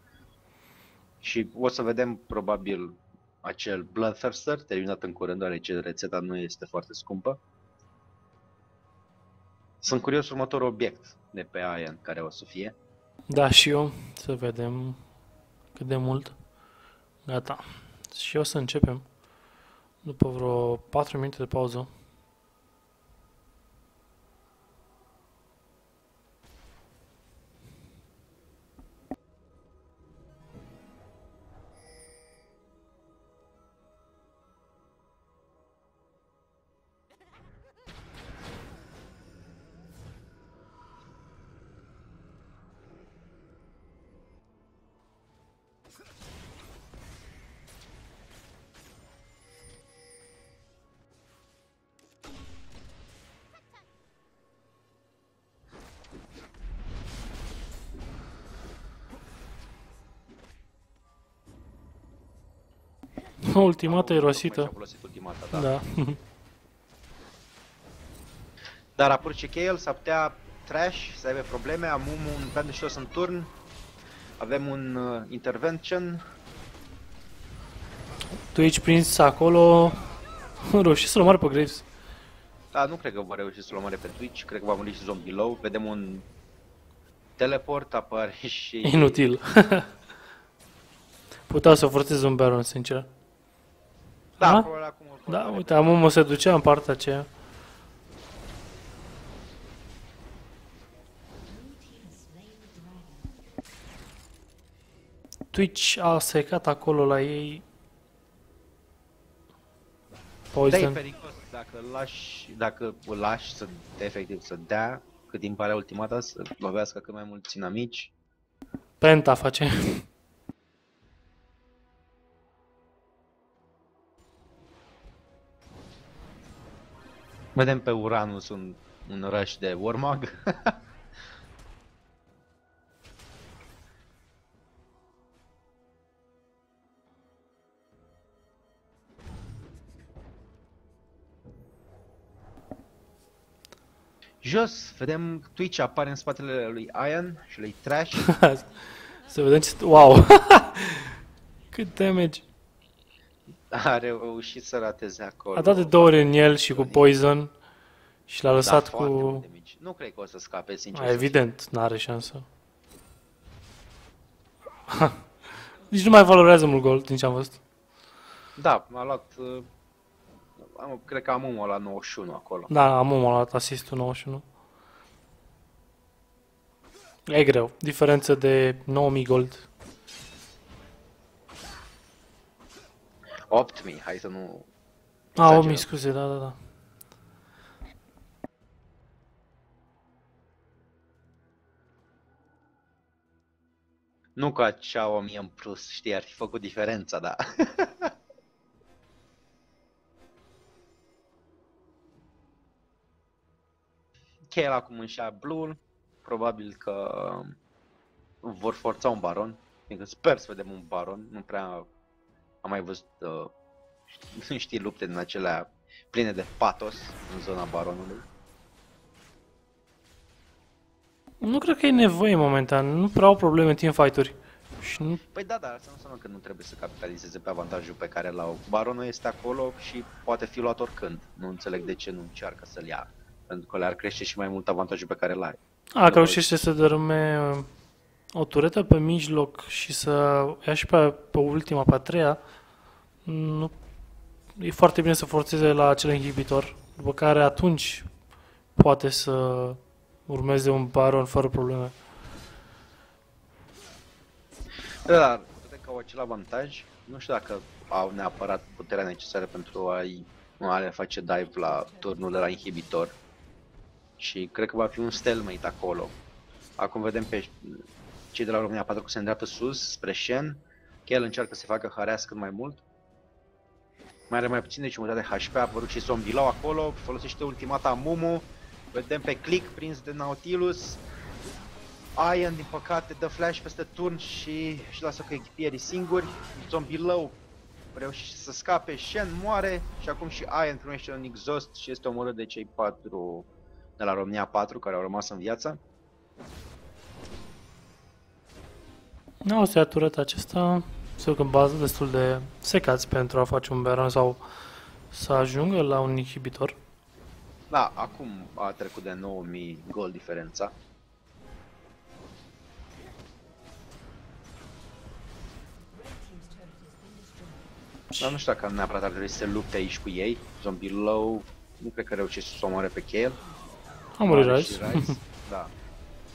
Și o să vedem probabil acel Bloodthirster terminat în curând, deoarece rețeta nu este foarte scumpă. Sunt curios următorul obiect de pe Ian care o să fie. Da, și eu. Să vedem cât de mult. Gata. Și o să începem. După vreo 4 minute de pauză. Ultimata Au- irosită. și-a folosit ultimata, da. Da. Dar apurce Kale, s-ar putea Trash să aibă probleme, am un Vanishos în turn, avem un uh, Intervention, Twitch prins acolo. Reușit să-l omoare pe Graves. Da, nu cred că va reuși să-l omoare pe Twitch, cred că va muri și zombie low. Vedem un teleport, apare și... Inutil. Putea să forțeze un Baron, sincer. Da, Da? probabil acum o Da, omoare uite, pe- Amumu se ducea în partea aceea. Twitch a secat acolo la ei. Da, e Poison. pericos dacă îl lași, dacă îl lași să, efectiv, să dea cât timp are ultimata, să lovească cât mai mulți inamici. Penta face. Vedem pe Uranus un, un rush de Warmog. Jos, vedem Twitch apare în spatele lui Ian și lui Trash. Să vedem ce... Wow! Cât damage! A reușit să rateze acolo. A dat de două ori în el și cu Poison și l-a Da, lăsat foarte mult cu... damage. Nu cred că o să scape, sincer. A, să fiu. evident, n-are șansă. Nici nu mai valorează mult gold din ce am văzut. Da, a luat... uh, Am, cred că am unul la 91 acolo. Da, am omul la asistul 91. E greu. Diferență de 9000 gold. 8000, hai să nu... A, exagerăm. 8000, scuze, da, da, da. Nu că acea 1000 în plus, știi, ar fi făcut diferența, da. Cheia acum în și Blue, probabil că vor forța un baron. Adică sper să vedem un baron, nu prea am mai văzut, uh, știi, lupte din acelea pline de patos în zona baronului. Nu cred că e nevoie momentan. Nu prea au probleme teamfight-uri. Și nu... Păi da, dar asta nu înseamnă că nu trebuie să capitalizeze pe avantajul pe care l-au. Baronul este acolo și poate fi luat oricând. Nu înțeleg de ce nu încearcă să-l ia. Pentru că le-ar crește și mai mult avantajul pe care l-are. A, că reușește să dărâme uh, o turetă pe mijloc și să ia și pe, pe ultima, pe a treia, nu, e foarte bine să forțeze la acel inhibitor, după care atunci poate să urmeze un baron fără probleme. Da, dar cred că au acel avantaj. Nu știu dacă au neapărat puterea necesară pentru a-i a le face dive la turnul de la inhibitor. Și cred că va fi un stalemate acolo. Acum vedem pe cei de la România 4 că se îndreaptă sus, spre Shen. Kel încearcă să facă hareas cât mai mult. Mai are mai puțin de jumătate de HP, a apărut și Zombilau acolo, folosește ultimata Mumu. Vedem pe click prins de Nautilus. Ian, din păcate, dă flash peste turn și își lasă cu echipierii singuri. Zombilau reușește să scape, Shen moare și acum și Ian primește un exhaust și este omorât de cei patru de la România 4 care au rămas în viață. Da, o să ia tureta acesta, se duc în bază destul de secați pentru a face un baron sau să ajungă la un inhibitor. Da, acum a trecut de 9000 gol diferența. Dar nu știu dacă neapărat ar trebui să se lupte aici cu ei. Zombie Low, nu cred că reușește să o omoare pe Kale. Am murit Moare Rise. și Rise. da.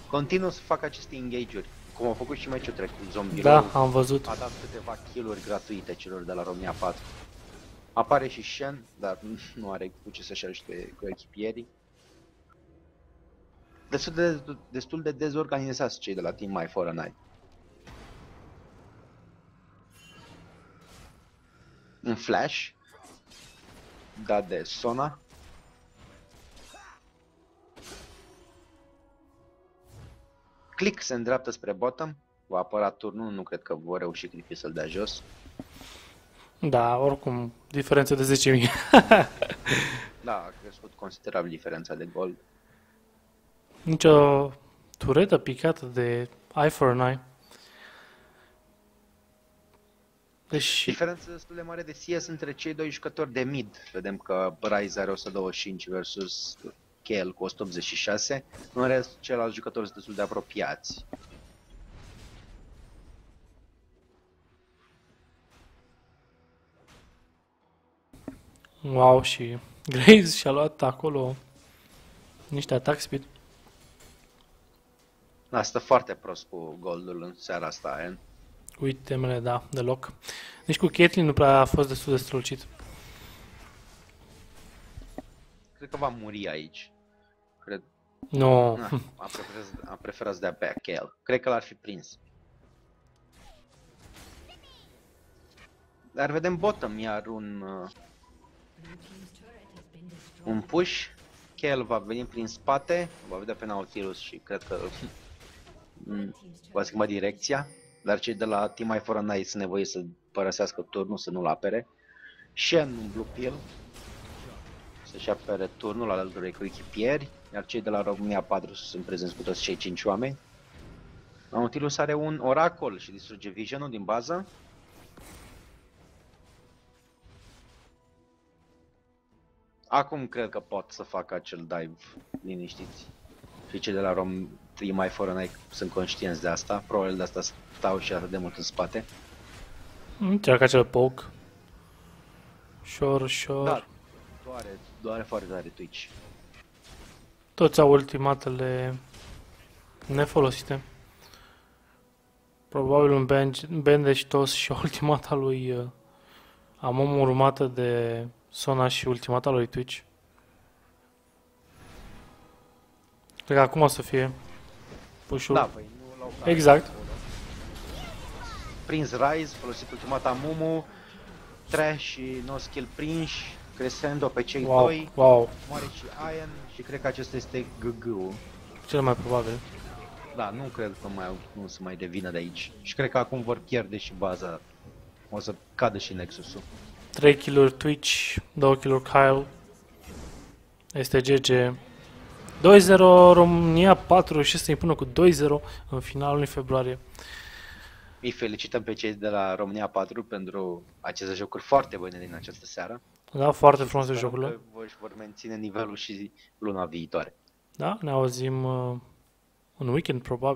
Continuă să facă aceste engage-uri, cum au făcut și meciul trecut. Zombie Da, Low am văzut. a dat câteva kill-uri gratuite celor de la România 4. Apare și Shen, dar nu are cu ce să-și ajute cu echipierii. Destul de, destul de dezorganizați cei de la Team My For a Night. Un flash dat de Sona. Click se îndreaptă spre bottom. Va apăra turnul, nu cred că vor reuși Clippy să-l dea jos. Da, oricum, diferență de 10.000. Da, a crescut considerabil diferența de gol. Nici o turetă picată de Eye for an Eye. Deci, Diferență destul de mare de CS între cei doi jucători de mid. Vedem că Ryze are 125 versus Kel cu 186. În rest, ceilalți jucători sunt destul de apropiați. wow, și Graves și-a luat acolo niște attack speed. Da, stă foarte prost cu goldul în seara asta, Ian. Uite mele, da, deloc. Nici cu Caitlyn nu prea a fost destul de strălucit. Cred că va muri aici. Cred, Nu, na, a preferat, a preferat să dea pe Kel. Cred că l-ar fi prins. Dar vedem bottom, iar un, uh, Blue team's turret has been destroyed. un push. Kel va veni prin spate, va vedea pe Nautilus și cred că mm, va schimba direcția. Dar cei de la Team My For a Night sunt nevoie să părăsească turnul, să nu-l apere. Shen un blue pill. Să-și apere turnul alături cu echipieri. Iar cei de la România 4 sunt prezenți cu toți cei 5 oameni. Nautilus are un oracol și distruge visionul din bază. Acum cred că pot să facă acel dive liniștiți. Și cei de la Rom Team My For a Night sunt conștienți de asta. Probabil de asta stau și atât de mult în spate. Încearcă acel poke. Ușor, ușor. Da, doare, doare foarte tare Twitch. Toți au ultimatele nefolosite. Probabil un band- bandage toss și ultimata lui uh, Amom urmată de Sona și ultimata lui Twitch. Cred că acum o să fie push Da, păi nu l-au dat Exact. acolo. Prins Rise, folosit ultimata Mumu, Trash și no skill prinși, Crescendo pe cei Wow, doi, wow, moare și Iron și cred că acesta este GG-ul. cel mai probabil. Da, nu cred că mai, nu să mai devină de aici. Și cred că acum vor pierde și baza. O să cadă și Nexus-ul. 3 kill Twitch, 2 kill Kyle. Este GG. 2-0 România 4 și să impună cu 2-0 în finalul lui februarie. Îi felicităm pe cei de la România 4 pentru aceste jocuri foarte bune din această seară. Da, foarte frumoase Sperăm jocurile. că vă- își vor menține nivelul și luna viitoare. Da, ne auzim uh, în weekend probabil.